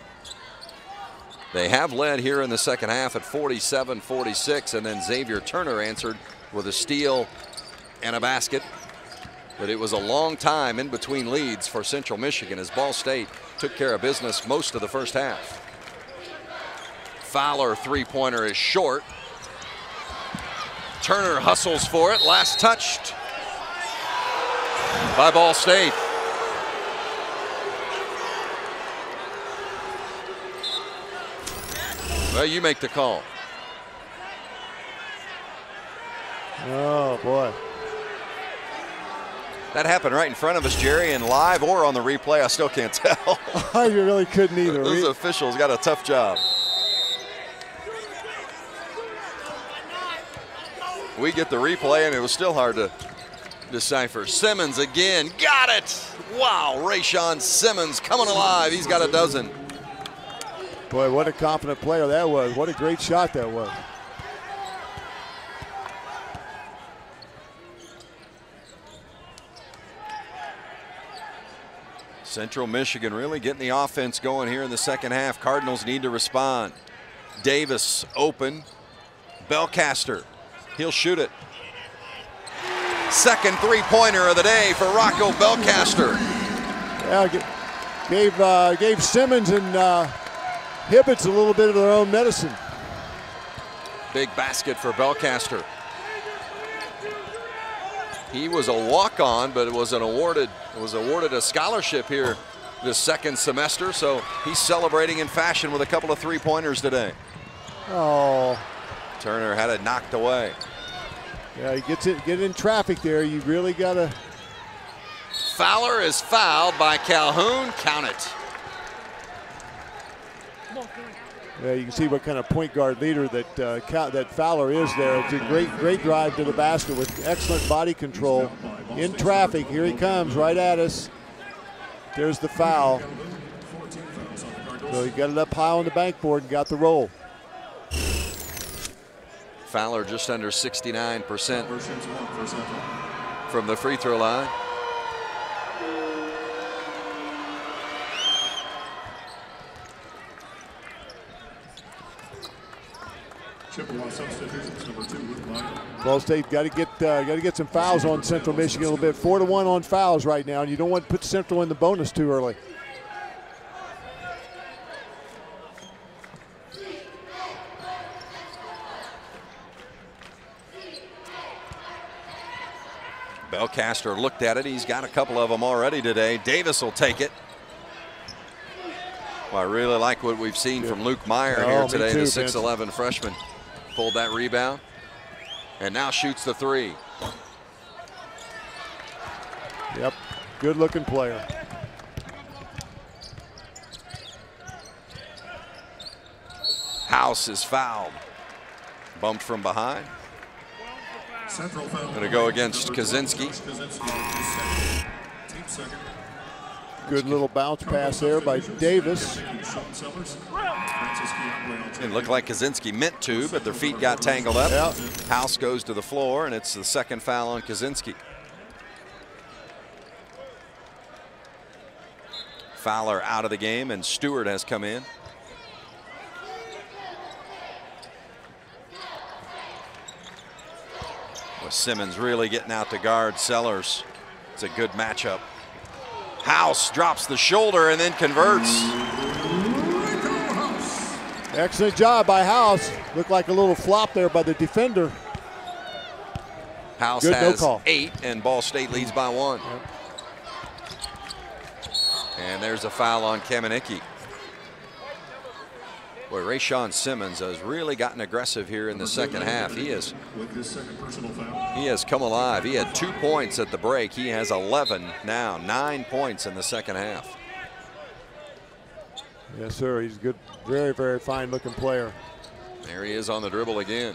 They have led here in the second half at 47 46, and then Zavier Turner answered with a steal and a basket. But it was a long time in between leads for Central Michigan as Ball State took care of business most of the first half. Fowler three pointer is short. Turner hustles for it. Last touched by Ball State. Well, you make the call. Oh, boy. That happened right in front of us, Jerry, and live or on the replay, I still can't tell. (laughs) you really couldn't either. Those officials got a tough job. We get the replay, and it was still hard to decipher. Simmons again, got it! Wow, Rayshawn Simmons coming alive. He's got a dozen. Boy, what a confident player that was. What a great shot that was. Central Michigan really getting the offense going here in the second half. Cardinals need to respond. Davis open. Belcaster, he'll shoot it. Second three-pointer of the day for Rocco Belcaster. Yeah, gave uh, gave Simmons and uh, Hibbitts a little bit of their own medicine. Big basket for Belcaster. He was a walk-on, but it was an awarded was awarded a scholarship here this second semester. So he's celebrating in fashion with a couple of three-pointers today. Oh. Turner had it knocked away. Yeah, he gets it, get in traffic there. You really got to. Fowler is fouled by Calhoun. Count it. You can see what kind of point guard leader that uh, that Fowler is there. It's a great, great drive to the basket with excellent body control. In traffic, here he comes, right at us. There's the foul. So he got it up high on the backboard and got the roll. Fowler just under 69% from the free throw line. Chippewa substitutions, number two, Luke Ball State got to get uh, got to get some fouls on Central Michigan a little bit. Four to one on fouls right now, and you don't want to put Central in the bonus too early. Belcaster looked at it. He's got a couple of them already today. Davis will take it. Well, I really like what we've seen from Luke Meyer Oh, here today, too, the Vince. 6'11 freshman. Pulled that rebound and now shoots the three. Yep, good looking player. House is fouled. Bumped from behind. Central foul. Going to go against Kozinski. Kozinski, team second. Good little bounce pass there by Davis. Sean Sellers. Francis Kiapway on It looked like Kozinski meant to, but their feet got tangled up. Yeah. House goes to the floor, and it's the second foul on Kozinski. Fowler out of the game, and Stewart has come in. With Simmons really getting out to guard Sellers. It's a good matchup. House drops the shoulder and then converts. Excellent job by House. Looked like a little flop there by the defender. House Good, no has call. eight, and Ball State leads by one. And there's a foul on Kamieniecki. Boy, Rayshawn Simmons has really gotten aggressive here in the second half. He is with his second personal foul. he has come alive. He had two points at the break. He has 11 now, nine points in the second half. Yes, sir. He's a good, very, very fine looking player. There he is on the dribble again.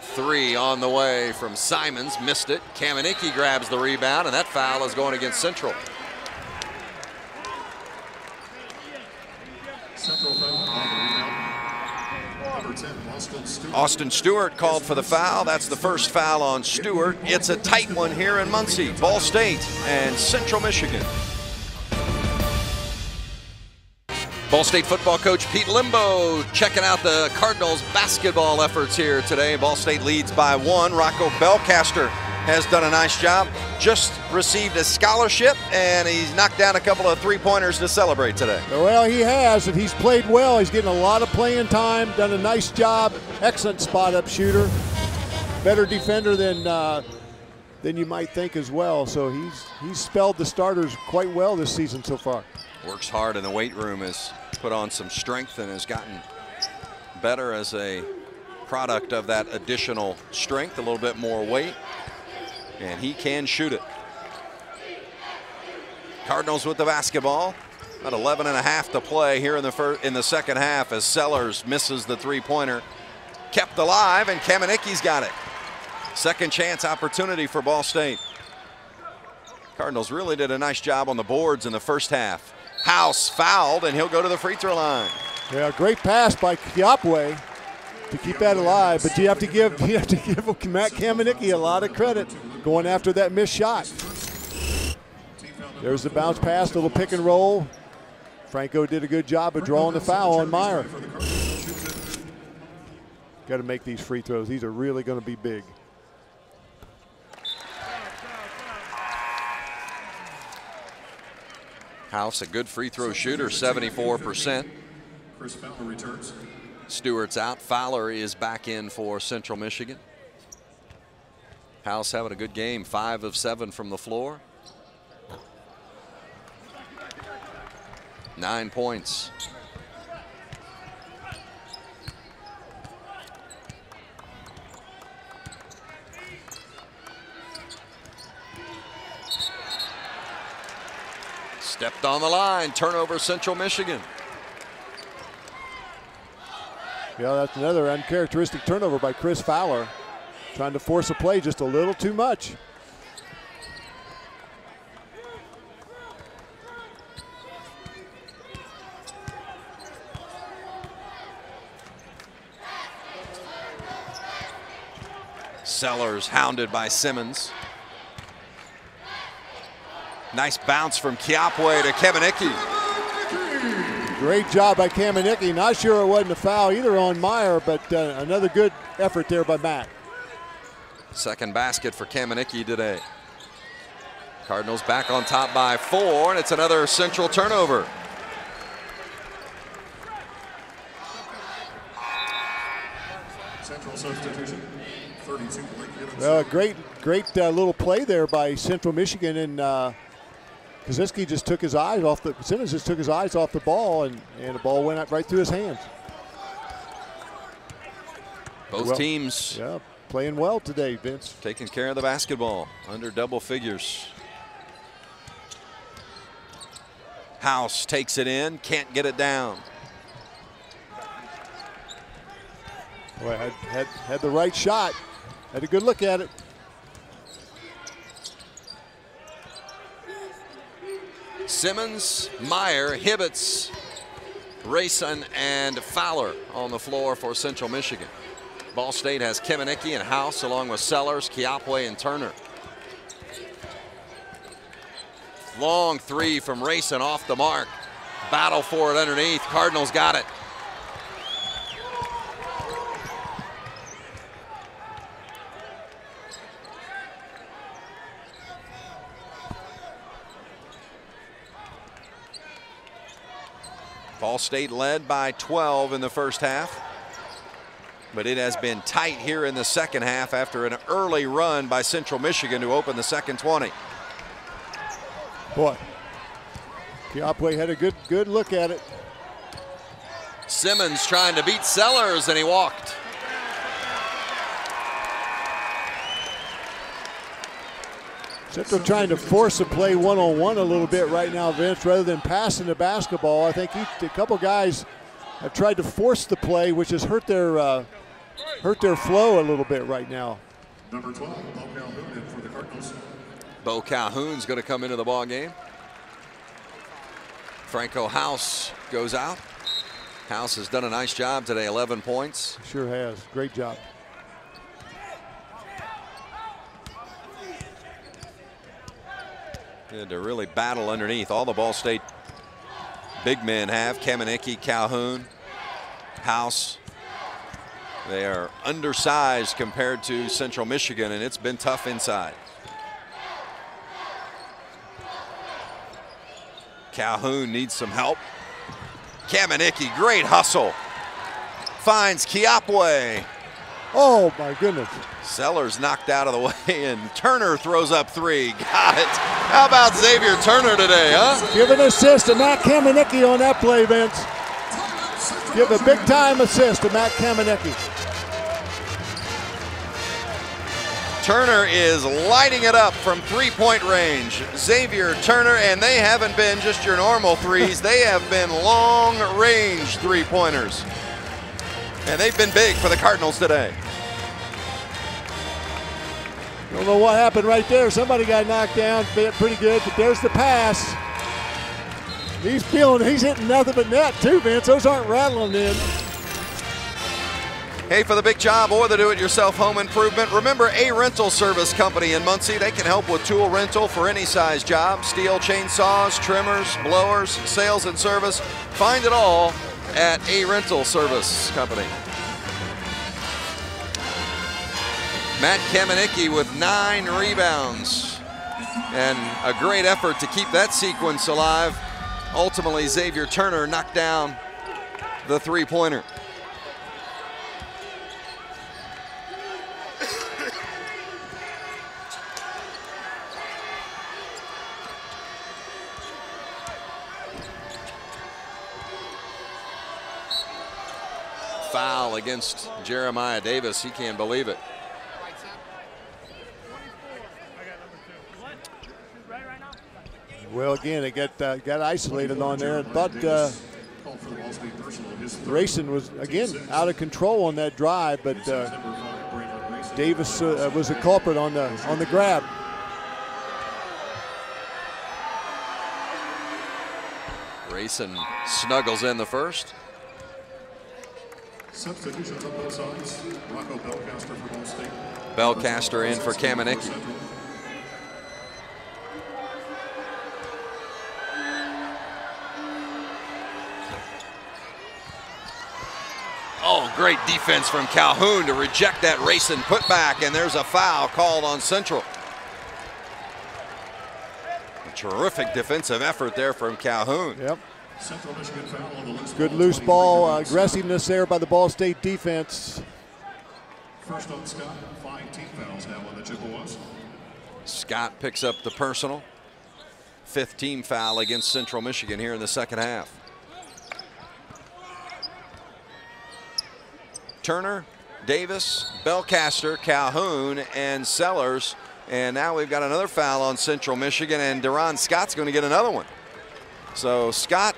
Three on the way from Simons, missed it. Kamieniecki grabs the rebound, and that foul is going against Central. Central foul on the rebound. Number 10, Austin Stewart. Called for the foul. That's the first foul on Stewart. It's a tight one here in Muncie, Ball State, and Central Michigan. Ball State football coach Pete Lembo checking out the Cardinals basketball efforts here today. Ball State leads by one. Rocco Belcaster has done a nice job. Just received a scholarship, and he's knocked down a couple of three-pointers to celebrate today. Well, he has, and he's played well. He's getting a lot of playing time, done a nice job. Excellent spot up shooter. Better defender than uh, than you might think as well. So he's he's spelled the starters quite well this season so far. Works hard in the weight room, has put on some strength, and has gotten better as a product of that additional strength, a little bit more weight, and he can shoot it. Cardinals with the basketball. About 11 and a half to play here in the first, in the second half as Sellers misses the three-pointer. Kept alive, and Kamieniecki's got it. Second chance opportunity for Ball State. Cardinals really did a nice job on the boards in the first half. House fouled, and he'll go to the free throw line. Yeah, great pass by Kiapway to keep that alive, but you have to give (laughs) you have to give Matt Kamieniecki a lot of credit going after that missed shot. There's the bounce pass, little pick and roll. Franko did a good job of drawing the foul on Meyer. Got to make these free throws. These are really going to be big. House, a good free throw shooter, 74%. Chris Fowler returns. Stewart's out. Fowler is back in for Central Michigan. House having a good game, five of seven from the floor. Nine points. Stepped on the line, turnover Central Michigan. Yeah, that's another uncharacteristic turnover by Chris Fowler. Trying to force a play just a little too much. Sellers hounded by Simmons. Nice bounce from Kiapway to Kamieniecki. Great job by Kamieniecki. Not sure it wasn't a foul either on Meyer, but uh, another good effort there by Matt. Second basket for Kamieniecki today. Cardinals back on top by four, and it's another central turnover. Central substitution. 32 Well, great, great uh, little play there by Central Michigan, and uh, Kozinski just took his eyes off the Simmons just took his eyes off the ball, and, and the ball went out right through his hands. Both well, teams yeah, playing well today, Vince. Taking care of the basketball under double figures. House takes it in, can't get it down. Boy, had, had, had the right shot. Had a good look at it. Simmons, Meyer, Hibbitts, Rayson, and Fowler on the floor for Central Michigan. Ball State has Kamieniecki and House along with Sellers, Kiapway, and Turner. Long three from Rayson off the mark. Battle for it underneath. Cardinals got it. Ball State led by 12 in the first half. But it has been tight here in the second half after an early run by Central Michigan to open the second 20. Boy, Kiapway had a good good look at it. Simmons trying to beat Sellers, and he walked. Central trying to force a play one-on-one a little bit right now, Vince, rather than passing the basketball. I think each, a couple guys have tried to force the play, which has hurt their uh, hurt their flow a little bit right now. Number 12, Bo Calhoun in for the Cardinals. Bo Calhoun's going to come into the ball game. Franko House goes out. House has done a nice job today, 11 points. Sure has. Great job. Had to really battle underneath. All the Ball State big men have. Kamieniecki, Calhoun, House. They are undersized compared to Central Michigan, and it's been tough inside. Calhoun needs some help. Kamieniecki, great hustle. Finds Kiapway. Oh my goodness. Sellers knocked out of the (laughs) way, and Turner throws up three. Got it. How about Zavier Turner today, huh? Give an assist to Matt Kamieniecki on that play, Vince. Give a big time assist to Matt Kamieniecki. Turner is lighting it up from three-point range. Zavier Turner, and they haven't been just your normal threes. they have been long-range three-pointers. And they've been big for the Cardinals today. Don't know what happened right there. Somebody got knocked down pretty good, but there's the pass. He's feeling, he's hitting nothing but net too, Vince. Those aren't rattling in. Hey, for the big job or the do-it-yourself home improvement, remember A Rental Service Company in Muncie. They can help with tool rental for any size job. Stihl chainsaws, trimmers, blowers, sales and service. Find it all at A Rental Service Company. Matt Kamieniecki with nine rebounds and a great effort to keep that sequence alive. Ultimately, Zavier Turner knocked down the three-pointer. Foul against Jeremiah Davis. He can't believe it. Well, again, it got uh, got isolated on there, but uh, Rayson was again out of control on that drive, but uh, Davis uh, was a culprit on the on the grab. Rayson snuggles in the first. Substitutions on both sides. Rocco Belcaster for Ball State. Belcaster in for Kamieniecki. Oh, great defense from Calhoun to reject that race and put back, and there's a foul called on Central. A terrific defensive effort there from Calhoun. Yep. Central Michigan foul on the loose Good ball, loose 20 ball uh, aggressiveness there by the Ball State defense. First on Scott, five team fouls now on the Chippewas. Scott picks up the personal. Fifth team foul against Central Michigan here in the second half. Turner, Davis, Belcaster, Calhoun, and Sellers. And now we've got another foul on Central Michigan, and Duron Scott's going to get another one. So Scott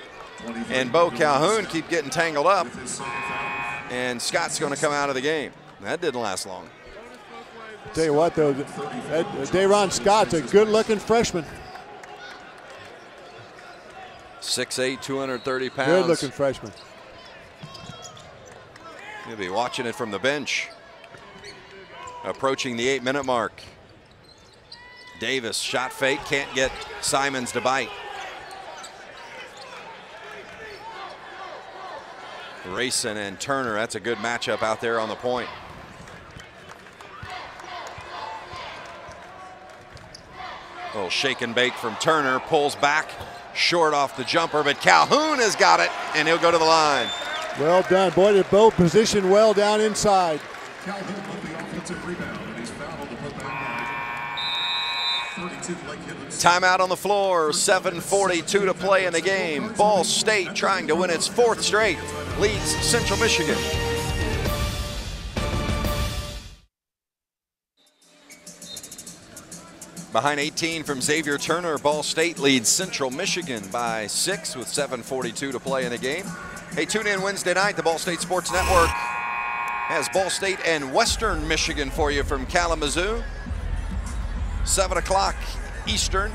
and Bo Calhoun keep getting tangled up, With his second foul. and Scott's going to come out of the game. That didn't last long. Tell you what, though, that, Dayron Scott's a good-looking freshman. 6'8", 230 pounds. Good-looking freshman. You'll be watching it from the bench. Approaching the eight minute mark. Davis shot fake, can't get Simons to bite. Rayson and Turner, that's a good matchup out there on the point. A little shake and bake from Turner, pulls back, short off the jumper, but Calhoun has got it, and he'll go to the line. Well done. Boy, did Bo position well down inside. Calhoun with the offensive rebound, and he's fouled on the putback line. 32 Blake Hibbitts. Timeout on the floor, 7.42 to play in the game. Ball State trying to win its fourth straight, leads Central Michigan. Behind 18 from Zavier Turner, Ball State leads Central Michigan by six with 7.42 to play in the game. Hey, tune in Wednesday night. The Ball State Sports Network has Ball State and Western Michigan for you from Kalamazoo. 7 o'clock Eastern.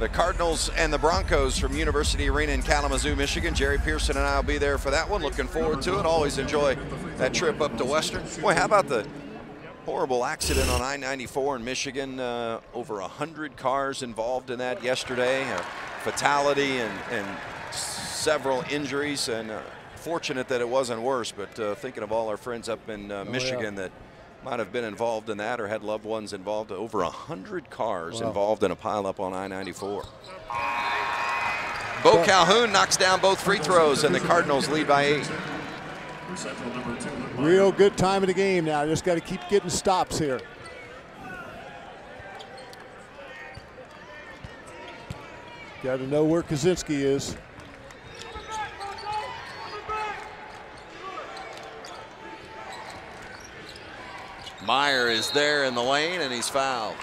The Cardinals and the Broncos from University Arena in Kalamazoo, Michigan. Jerry Pearson and I will be there for that one. Looking forward to it. Always enjoy that trip up to Western. Boy, how about the horrible accident on I-94 in Michigan? Uh, over 100 cars involved in that yesterday. A fatality and, and several injuries. And uh, fortunate that it wasn't worse, but uh, thinking of all our friends up in uh, Michigan that might have been involved in that or had loved ones involved. Over 100 cars involved in a pileup on I-94. Bo Calhoun knocks down both free throws, and the Cardinals lead by eight. For Central number two, Luke Real good time of the game now. Just got to keep getting stops here. Got to know where Kozinski is. Meyer is there in the lane, and he's fouled.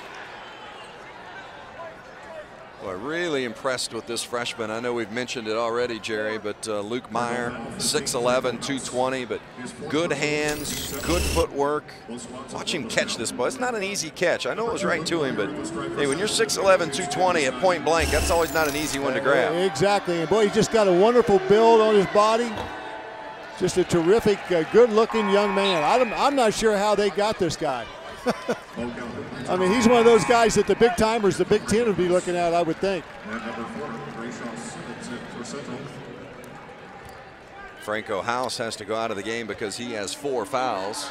Boy, really impressed with this freshman. I know we've mentioned it already, Jerry, but uh, Luke Meyer, 6'11", 220, but good hands, good footwork. Watch him catch this ball. It's not an easy catch. I know it was right to him, but hey, when you're 6'11", 220 at point blank, that's always not an easy one to grab. Exactly. And boy, he's just got a wonderful build on his body. Just a terrific, uh, good-looking young man. I'm, I'm not sure how they got this guy. (laughs) I mean, he's one of those guys that the big timers, the Big Ten, would be looking at. I would think. And number four, Rayshawn Simmons in for Central. Franko House has to go out of the game because he has four fouls.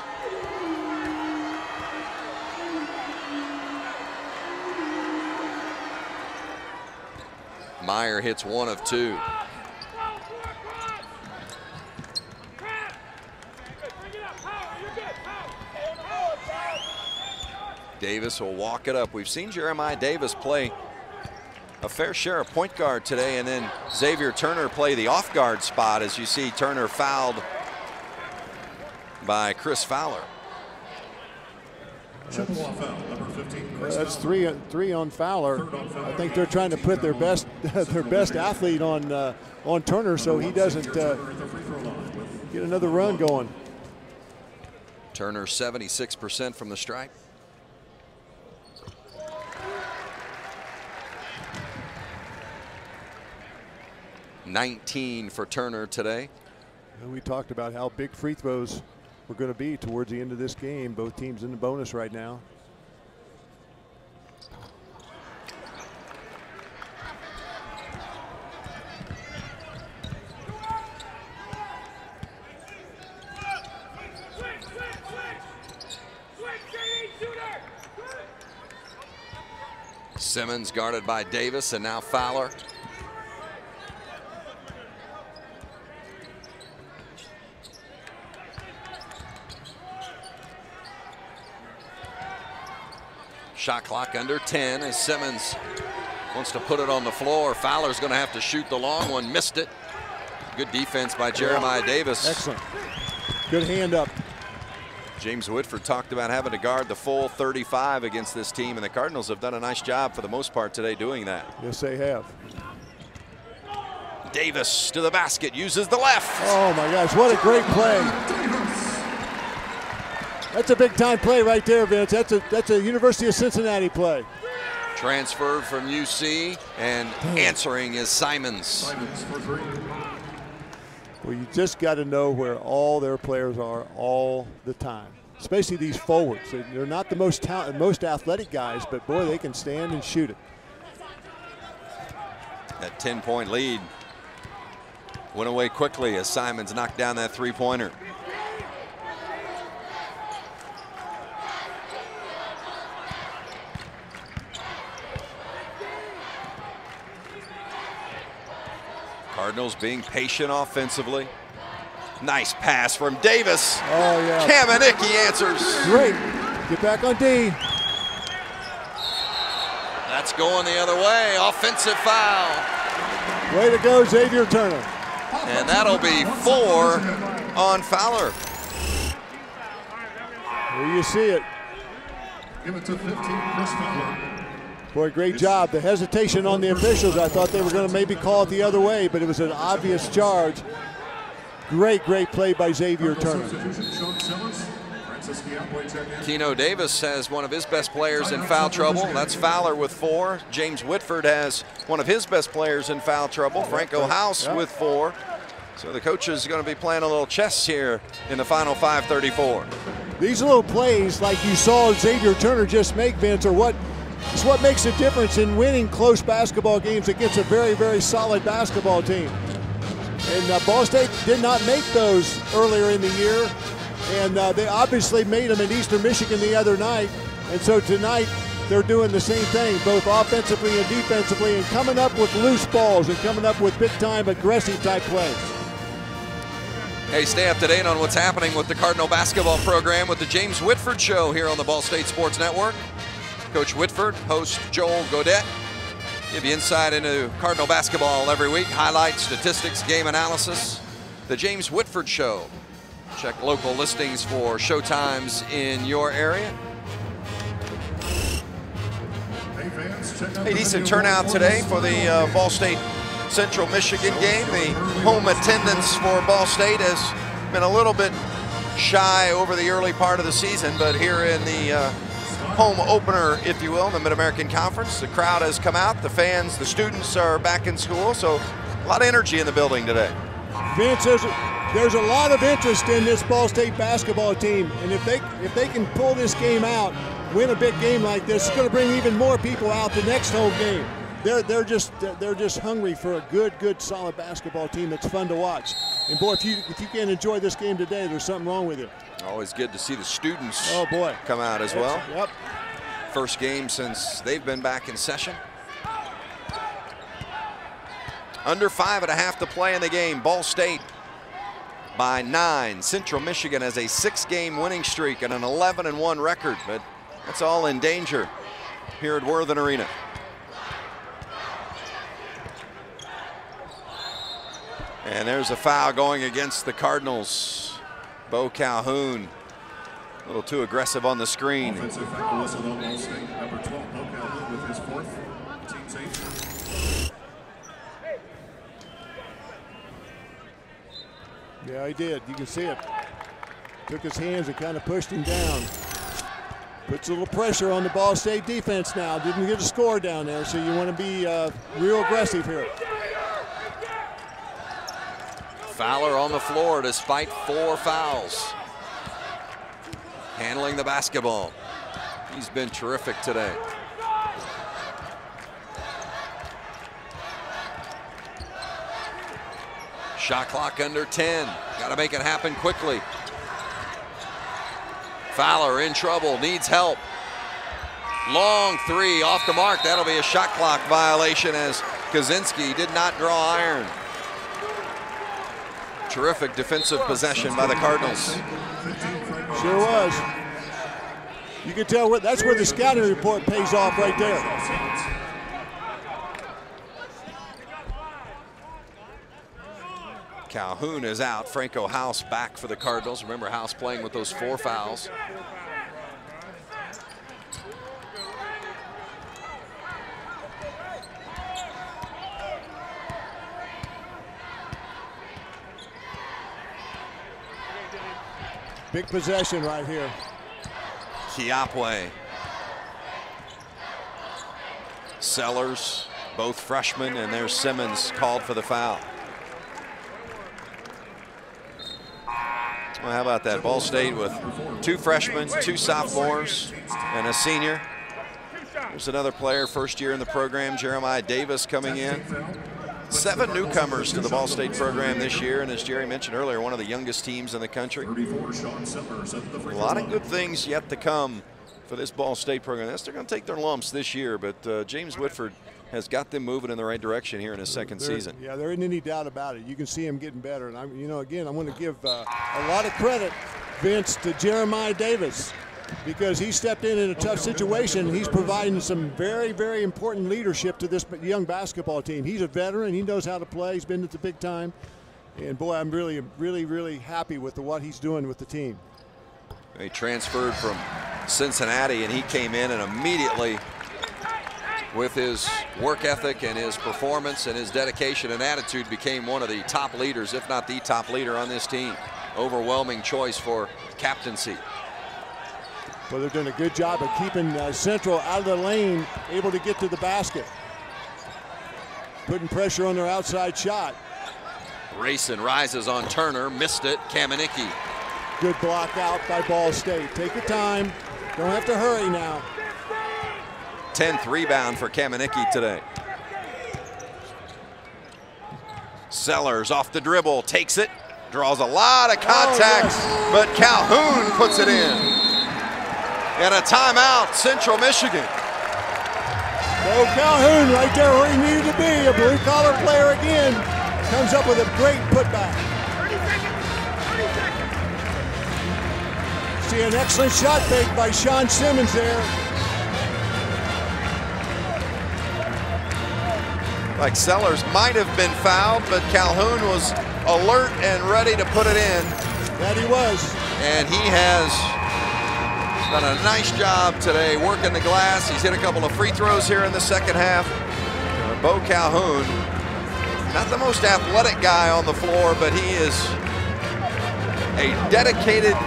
Meyer hits one of two. Davis will walk it up. We've seen Jeremiah Davis play a fair share of point guard today, and then Zavier Turner play the off guard spot. As you see, Turner fouled by Chris Fowler. Chippewa foul, number 15, Chris That's three three on Fowler. I think they're trying to put their best (laughs) their best athlete on uh, on Turner so he doesn't uh, Turner at the free throw line with get another run going. Turner 76% from the stripe. Nineteen for Turner today. And we talked about how big free throws were going to be towards the end of this game. Both teams in the bonus right now. Simmons guarded by Davis and now Fowler. Shot clock under 10 as Simmons wants to put it on the floor. Fowler's going to have to shoot the long one. Missed it. Good defense by Jeremiah Davis. Excellent. Good hand up. James Whitford talked about having to guard the full 35 against this team, and the Cardinals have done a nice job for the most part today doing that. Yes, they have. Davis to the basket, uses the left. Oh my gosh, what a great play. That's a big time play right there, Vince. That's a that's a University of Cincinnati play. Transferred from UC, and answering is Simons. Simons for three. Well, you just got to know where all their players are all the time, especially these forwards. They- They're not the most talent, most athletic guys, but boy, they can stand and shoot it. That 10 point lead went away quickly as Simons knocked down that three Cardinals being patient offensively. Nice pass from Davis. Oh yeah, Kamieniecki answers. great. Get back on D. That's going the other way. Offensive foul. Way to go, Zavier Turner. And that'll be four on Fowler. There you see it. Give it to 15, Chris Fowler. Boy, great job. The hesitation on the officials, I thought they were going to maybe call it the other way, but it was an obvious charge. Great, great play by Zavier Turner. Substitution, Sean Simmons. Francis Kiapway check in. Keno Davis has one of his best players in foul trouble. That's Fowler with four. James Whitford has one of his best players in foul trouble. Oh, Franko House with four. So the coach is going to be playing a little chess here in the final 534. These little plays, like you saw Zavier Turner just make, Vince, are what is what makes a difference in winning close basketball games against a very, very solid basketball team. And uh, Ball State did not make those earlier in the year, and uh, they obviously made them in Eastern Michigan the other night. And so tonight they're doing the same thing, both offensively and defensively, and coming up with loose balls and coming up with big-time aggressive type plays. Hey, stay up to date on what's happening with the Cardinal basketball program with the James Whitford Show here on the Ball State Sports Network. Coach Whitford, host Joel Godet, give you insight into Cardinal basketball every week, highlights, statistics, game analysis. The James Whitford Show. Check local listings for showtimes in your area. A decent turnout today for the uh, Ball State Central Michigan game. The home attendance for Ball State has been a little bit shy over the early part of the season, but here in the uh, home opener, if you will, in the Mid American Conference, the crowd has come out. The fans, the students are back in school, so a lot of energy in the building today. Vince, there's a, there's a lot of interest in this Ball State basketball team, and if they if they can pull this game out, win a big game like this, it's going to bring even more people out the next home game. They're they're just they're just hungry for a good good solid basketball team that's fun to watch. And boy, if you if you can't enjoy this game today, there's something wrong with you. Always good to see the students Oh boy, come out as well. Yep. First game since they've been back in session. Under five and a half to play in the game. Ball State by nine. Central Michigan has a six-game winning streak and an 11 and one record, but that's all in danger here at Worthen Arena. And there's a foul going against the Cardinals. Bo Calhoun, a little too aggressive on the screen. Offensive foul whistle on State. Number 12, Bo Calhoun with his fourth. Team's eighth. Yeah, he did. You can see it. Took his hands and kind of pushed him down. Puts a little pressure on the Ball State defense now. Didn't get a score down there, so you want to be uh, real aggressive here. Fowler on the floor despite four fouls. Handling the basketball. He's been terrific today. Shot clock under 10. Got to make it happen quickly. Fowler in trouble, needs help. Long three off the mark. That'll be a shot clock violation as Kozinski did not draw iron. Terrific defensive possession by the Cardinals. Sure was. You can tell what that's where the scouting report pays off right there. Calhoun is out. Franko House back for the Cardinals. Remember House playing with those four fouls. Big possession right here. Kiapway. Sellers, both freshmen, and there's Simmons called for the foul. Well, how about that? Ball State with two freshmen, two sophomores, and a senior. There's another player, first year in the program, Jeremiah Davis coming in. Seven newcomers to the Ball State program this year, and as Jerry mentioned earlier, one of the youngest teams in the country. 34, Sean Sellers at the A lot of good things yet to come for this Ball State program. Yes, they're going to take their lumps this year, but uh, James Whitford has got them moving in the right direction here in his second There- season. Yeah, there isn't any doubt about it. You can see him getting better. And I'm, you know, again, I'm going to give uh, a lot of credit, Vince, to Jeremiah Davis because he stepped in in a tough situation he's providing some very, very important leadership to this young basketball team. He's a veteran. He knows how to play. He's been at the big time. And boy, I'm really, really, really happy with the, what he's doing with the team. He transferred from Cincinnati, and he came in and immediately, with his work ethic and his performance and his dedication and attitude, became one of the top leaders, if not the top leader on this team. Overwhelming choice for captaincy. Well, they're doing a good job of keeping uh, Central out of the lane, able to get to the basket. Putting pressure on their outside shot. Rayson rises on Turner, missed it. Kamieniecki Good block out by Ball State. Take your time. Don't have to hurry now. 10th rebound for Kamieniecki today. Sellers off the dribble, takes it, draws a lot of contact, yes. but Calhoun puts it in. And a timeout, Central Michigan. Bo Calhoun right there where he needed to be. A blue collar player again. Comes up with a great putback. 30 seconds, 30 seconds. See an excellent shot fake by Sean Simmons there. Like Sellers might have been fouled, but Calhoun was alert and ready to put it in. That he was. And he has done a nice job today working the glass. He's hit a couple of free throws here in the second half. Uh, Bo Calhoun, not the most athletic guy on the floor, but he is a dedicated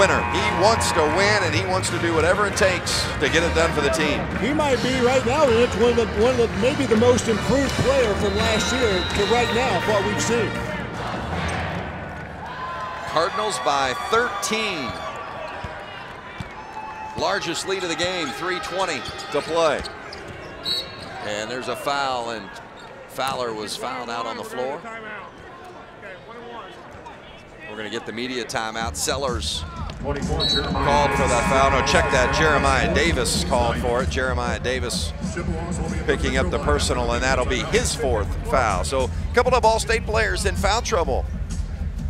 winner. He wants to win and he wants to do whatever it takes to get it done for the team. He might be right now, and it's one of the, one of the, maybe the most improved player from last year to right now, of what we've seen. Cardinals by 13. Largest lead of the game, 320 to play. And there's a foul, and Fowler was fouled out on the floor. We're going to get the media timeout. Sellers called for that foul. No, check that. Jeremiah Davis called for it. Jeremiah Davis picking up the personal, and that'll be his fourth foul. So a couple of All-State players in foul trouble,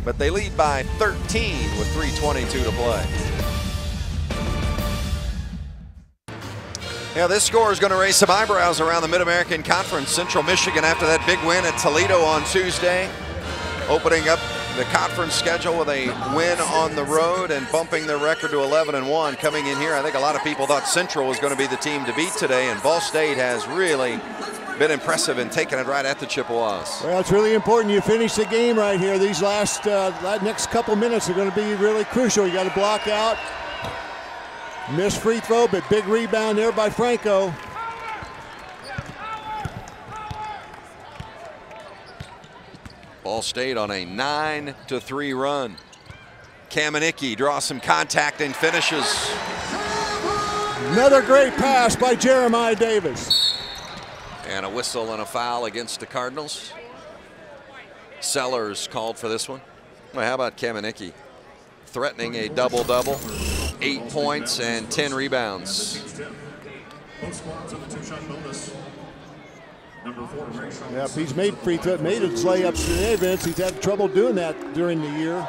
but they lead by 13 with 3.22 to play. Yeah, this score is going to raise some eyebrows around the Mid-American Conference. Central Michigan after that big win at Toledo on Tuesday, opening up the conference schedule with a win on the road and bumping their record to 11 and 1. Coming in here, I think a lot of people thought Central was going to be the team to beat today, and Ball State has really been impressive in taking it right at the Chippewas. Well, it's really important you finish the game right here. These last uh, next couple minutes are going to be really crucial. You got to block out. Missed free throw, but big rebound there by Franko. Ball State on a 9 to 3 run. Kamieniecki draws some contact and finishes. Another great pass by Jeremiah Davis. And a whistle and a foul against the Cardinals. Sellers called for this one. Well, how about Kamieniecki? Threatening a double-double, eight points and 10 rebounds. Yeah, he's made free throw, made his layups today, Vince. He's had trouble doing that during the year.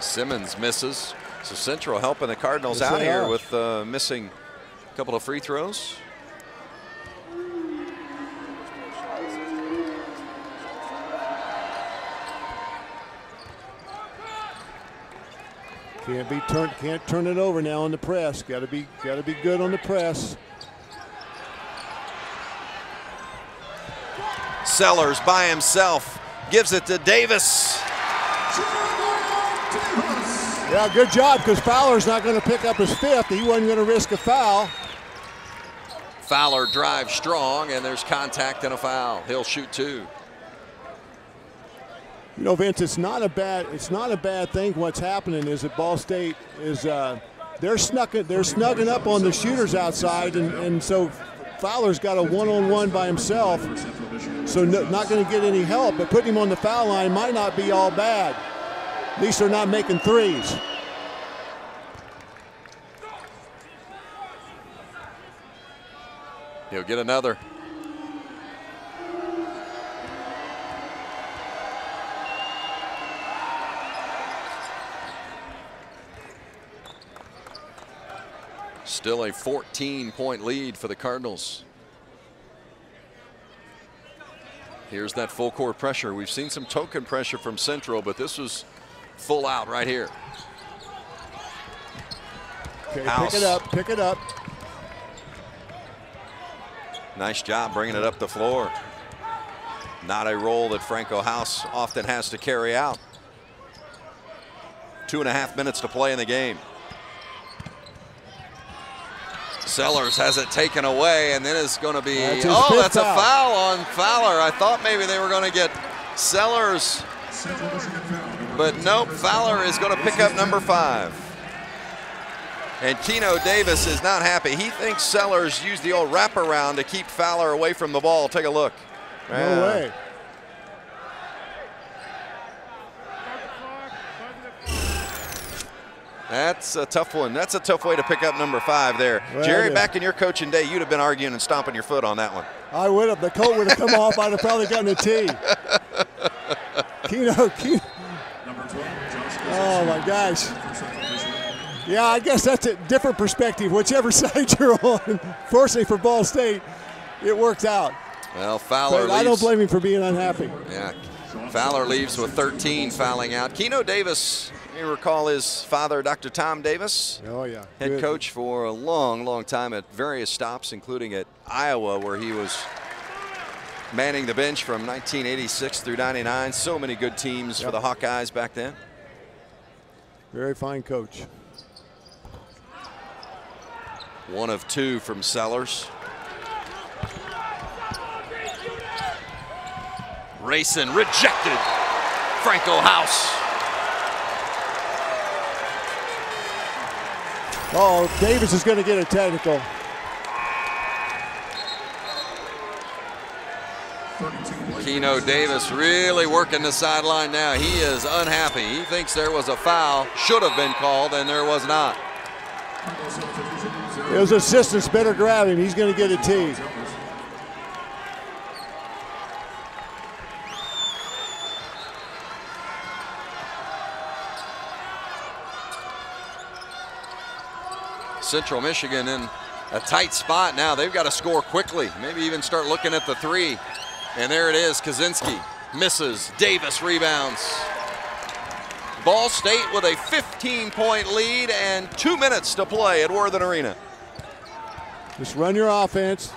Simmons misses. So Central helping the Cardinals out here with uh, missing a couple of free throws. Can't be turned. Can't turn it over now on the press. Got to be. Got to be good on the press. Sellers by himself gives it to Davis. Yeah, good job because Fowler's not going to pick up his fifth. He wasn't going to risk a foul. Fowler drives strong, and there's contact and a foul. He'll shoot two. You know, Vince, it's not a bad it's not a bad thing. What's happening is that Ball State is uh, they're snuck they're snugging up on the shooters outside, and, and so Fowler's got a one-on-one by himself, so no, not going to get any help. But putting him on the foul line might not be all bad. At least they're not making threes. He'll get another. Still a 14 point lead for the Cardinals. Here's that full court pressure. We've seen some token pressure from Central, but this was full out right here. Okay, House. pick it up, pick it up. Nice job bringing it up the floor. Not a role that Franko House often has to carry out. Two and a half minutes to play in the game. Sellers has it taken away, and then it's going to be, that's oh, that's foul. a foul on Fowler. I thought maybe they were going to get Sellers, but nope, Fowler is going to pick up number five. And Keno Davis is not happy. He thinks Sellers used the old wraparound to keep Fowler away from the ball. Take a look. No yeah. way. That's a tough one. That's a tough way to pick up number five there. Well, Jerry, yeah. back in your coaching day, you'd have been arguing and stomping your foot on that one. I would have. The coat would have come (laughs) off. I'd have probably gotten a T. Keno, Keno. Oh, my gosh. Yeah, I guess that's a different perspective, whichever (laughs) side you're on. Fortunately for Ball State, it worked out. Well, Fowler I don't blame him for being unhappy. Yeah, Fowler leaves with 13 fouling out. Keno Davis you recall his father, Dr. Tom Davis. Oh, yeah. Head Good. coach for a long, long time at various stops, including at Iowa, where he was manning the bench from 1986 through 99. So many good teams yep. for the Hawkeyes back then. Very fine coach. One of two from Sellers. Rayson rejected. Franko House. Oh, Davis is going to get a technical. Keno Davis really working the sideline now. He is unhappy. He thinks there was a foul, should have been called, and there was not. His assistants better grab him. He's going to get a T. Central Michigan in a tight spot now. They've got to score quickly, maybe even start looking at the three. And there it is, Kozinski. Misses. Davis rebounds. Ball State with a 15 point lead and two minutes to play at Worthen Arena. Just run your offense,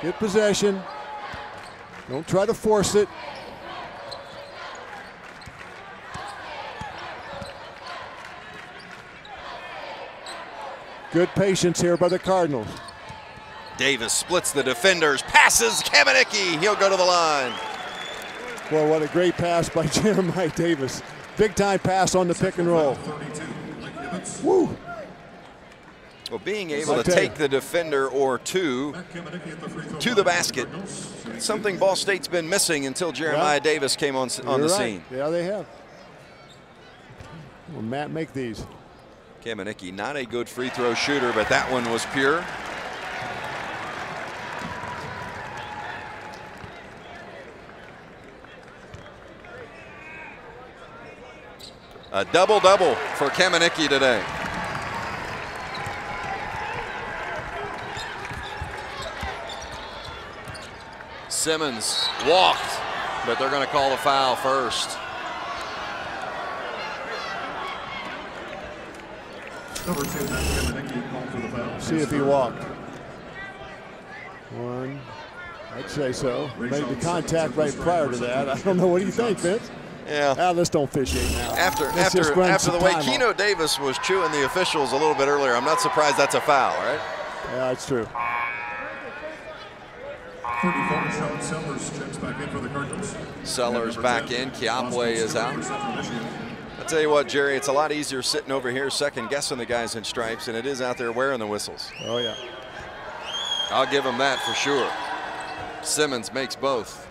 get possession. Don't try to force it. Good patience here by the Cardinals. Davis splits the defenders, passes Kamieniecki. He'll go to the line. Well, what a great pass by (laughs) Jeremiah Davis. Big time pass on the pick and roll. Woo! Well, being able to take the defender or two to the basket, something Ball State's been missing until Jeremiah Yeah. Davis came on, on You're the right. scene. Yeah, they have. Well, Matt, make these. Kamieniecki, not a good free throw shooter, but that one was pure. A double-double for Kamieniecki today. Simmons walked, but they're going to call the foul first. Number 10, Matt Kamieniecki, called for the foul. See if he walked. One. I'd say so. Made the contact right prior to that. I don't know. What do you think, Vince? Yeah. Ah, let's don't officiate now. After Let's after after the way time off. Keno Davis was chewing the officials a little bit earlier, I'm not surprised that's a foul, right? Yeah, it's true. 34, Sean Sellers checks back in for the Cardinals. Sellers back in, Kiapway is out. Tell you what, Jerry, it's a lot easier sitting over here second guessing the guys in stripes than it is out there wearing the whistles. Oh yeah. I'll give him that for sure. Simmons makes both.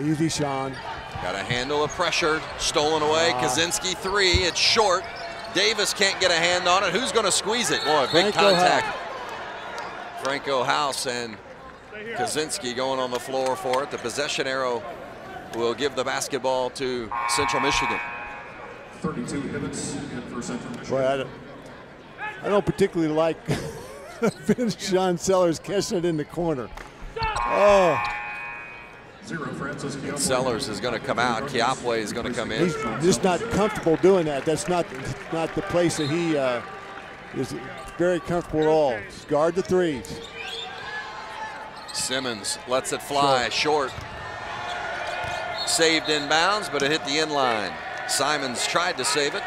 Easy, Sean. Got to handle the pressure. Stolen away. Ah. Kozinski three. It's short. Davis can't get a hand on it. Who's going to squeeze it? Boy, big Franko contact. Franko House and Kozinski going on the floor for it. The possession arrow will give the basketball to Central Michigan. 32 Hibbitts in for Central Michigan. Boy, I don't, I don't particularly like (laughs) Vince Sean Sellers catching it in the corner. Oh, Zero, Francis Kiapway. Sellers is going to come out. Kiapway is going to come in. he's just not comfortable doing that. That's not not the place that he uh, is very comfortable at all. Just guard the threes. Simmons lets it fly short. Saved inbounds, but it hit the in line. Simons tried to save it.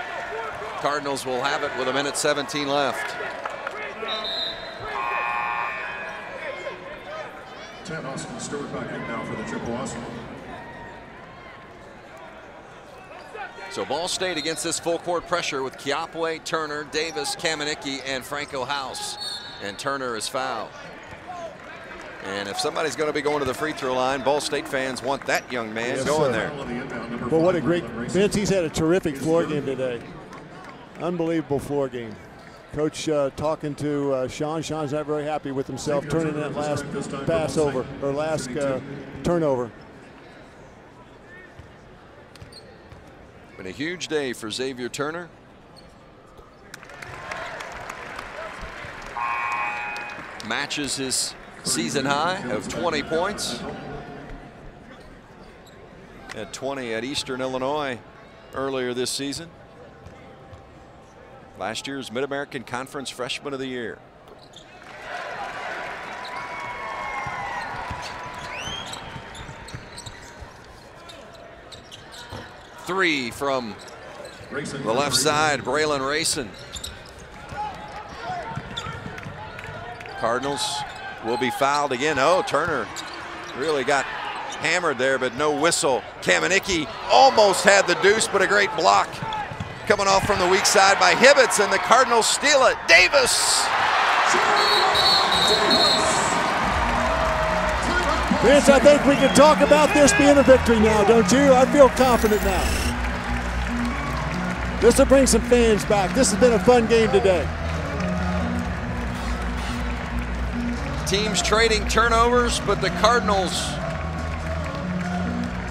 Cardinals will have it with a minute 17 left. 10, Austin Stewart back in now for the Chippewas. So Ball State against this full court pressure with Kiapway, Turner, Davis, Kamieniecki, and Franko House. And Turner is fouled. And if somebody's going to be going to the free throw line, Ball State fans want that young man Yes, going sir. there. Foul on the inbound, number But what a great Brandon Vince. He's had a terrific floor game today. Unbelievable floor game. Coach uh, talking to uh, Sean. Sean's not very happy with himself turning that last pass over or last uh, turnover. Been a huge day for Zavier Turner. Matches his season high of 20 points. At 20 at Eastern Illinois earlier this season. Last year's Mid-American Conference Freshman of the Year. Three from the left side, Braylon Rayson. Cardinals will be fouled again. Oh, Turner really got hammered there, but no whistle. Kamieniecki almost had the deuce, but a great block coming off from the weak side by Hibbitts, and the Cardinals steal it. Davis. Vince, I think we can talk about this being a victory now, don't you? I feel confident now. This will bring some fans back. This has been a fun game today. Teams trading turnovers, but the Cardinals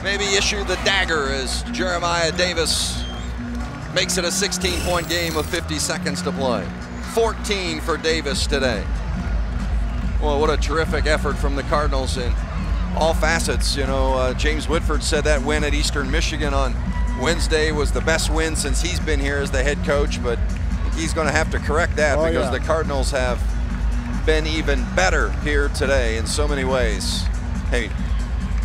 maybe issue the dagger as Jeremiah Davis makes it a 16 point game with 50 seconds to play. 14 for Davis today. Well, what a terrific effort from the Cardinals in all facets. You know, uh, James Whitford said that win at Eastern Michigan on Wednesday was the best win since he's been here as the head coach, but he's going to have to correct that Oh, because yeah. the Cardinals have been even better here today in so many ways. Hey,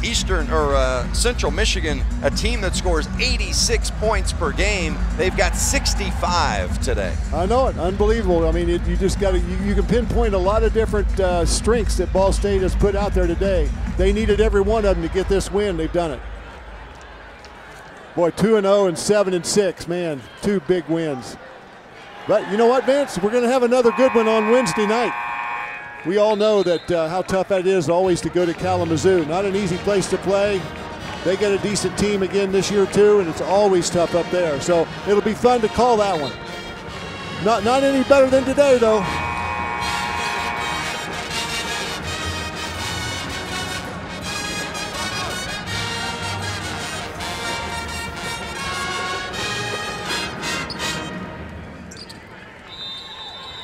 Eastern or uh, Central Michigan, a team that scores 86 points per game, they've got 65 today. I know it. Unbelievable. I mean, it, you just got to, you, you can pinpoint a lot of different uh, strengths that Ball State has put out there today. They needed every one of them to get this win. They've done it. Boy, 2 and 0 and 7 and 6. Man, two big wins. But you know what, Vince? We're going to have another good one on Wednesday night. We all know that uh, how tough that is always to go to Kalamazoo. Not an easy place to play. They get a decent team again this year too, and it's always tough up there. So it'll be fun to call that one. Not not any better than today though.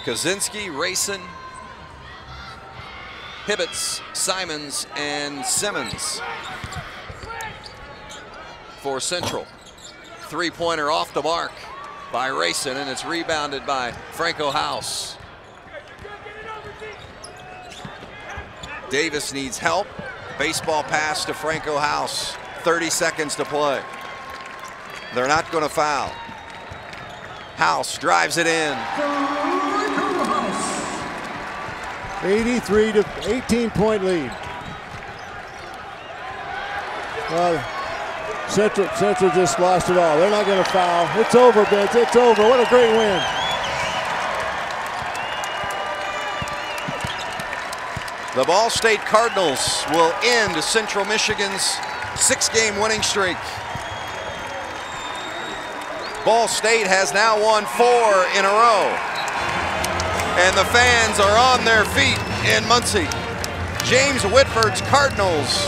Kozinski, Rayson, Hibbitts, Simons, and Simmons for Central. Three pointer off the mark by Rayson, and it's rebounded by Franko House. Davis needs help. Baseball pass to Franko House. 30 seconds to play. They're not going to foul. House drives it in. 83 to 18 point lead. Well, Central Central just lost it all. They're not going to foul. It's over, Vince. It's over. What a great win. The Ball State Cardinals will end Central Michigan's six-game winning streak. Ball State has now won four in a row. And the fans are on their feet in Muncie. James Whitford's Cardinals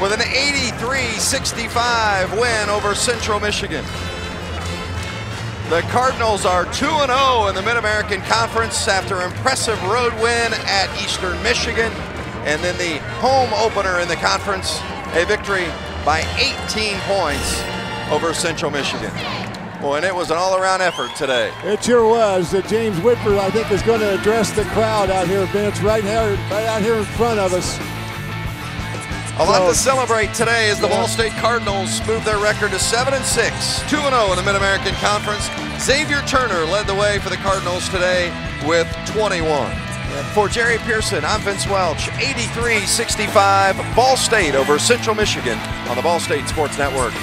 with an 83-65 win over Central Michigan. The Cardinals are 2-0 in the Mid-American Conference after impressive road win at Eastern Michigan. And then the home opener in the conference, a victory by 18 points over Central Michigan. Boy, and it was an all-around effort today. It sure was. Uh, James Whitford, I think, is going to address the crowd out here, Vince, right here, right out here in front of us. A lot So- to celebrate today as the Yeah. Ball State Cardinals move their record to 7 and 6, 2 and 0 in the Mid-American Conference. Zavier Turner led the way for the Cardinals today with 21. For Jerry Pearson, I'm Vince Welch. 83-65 Ball State over Central Michigan on the Ball State Sports Network.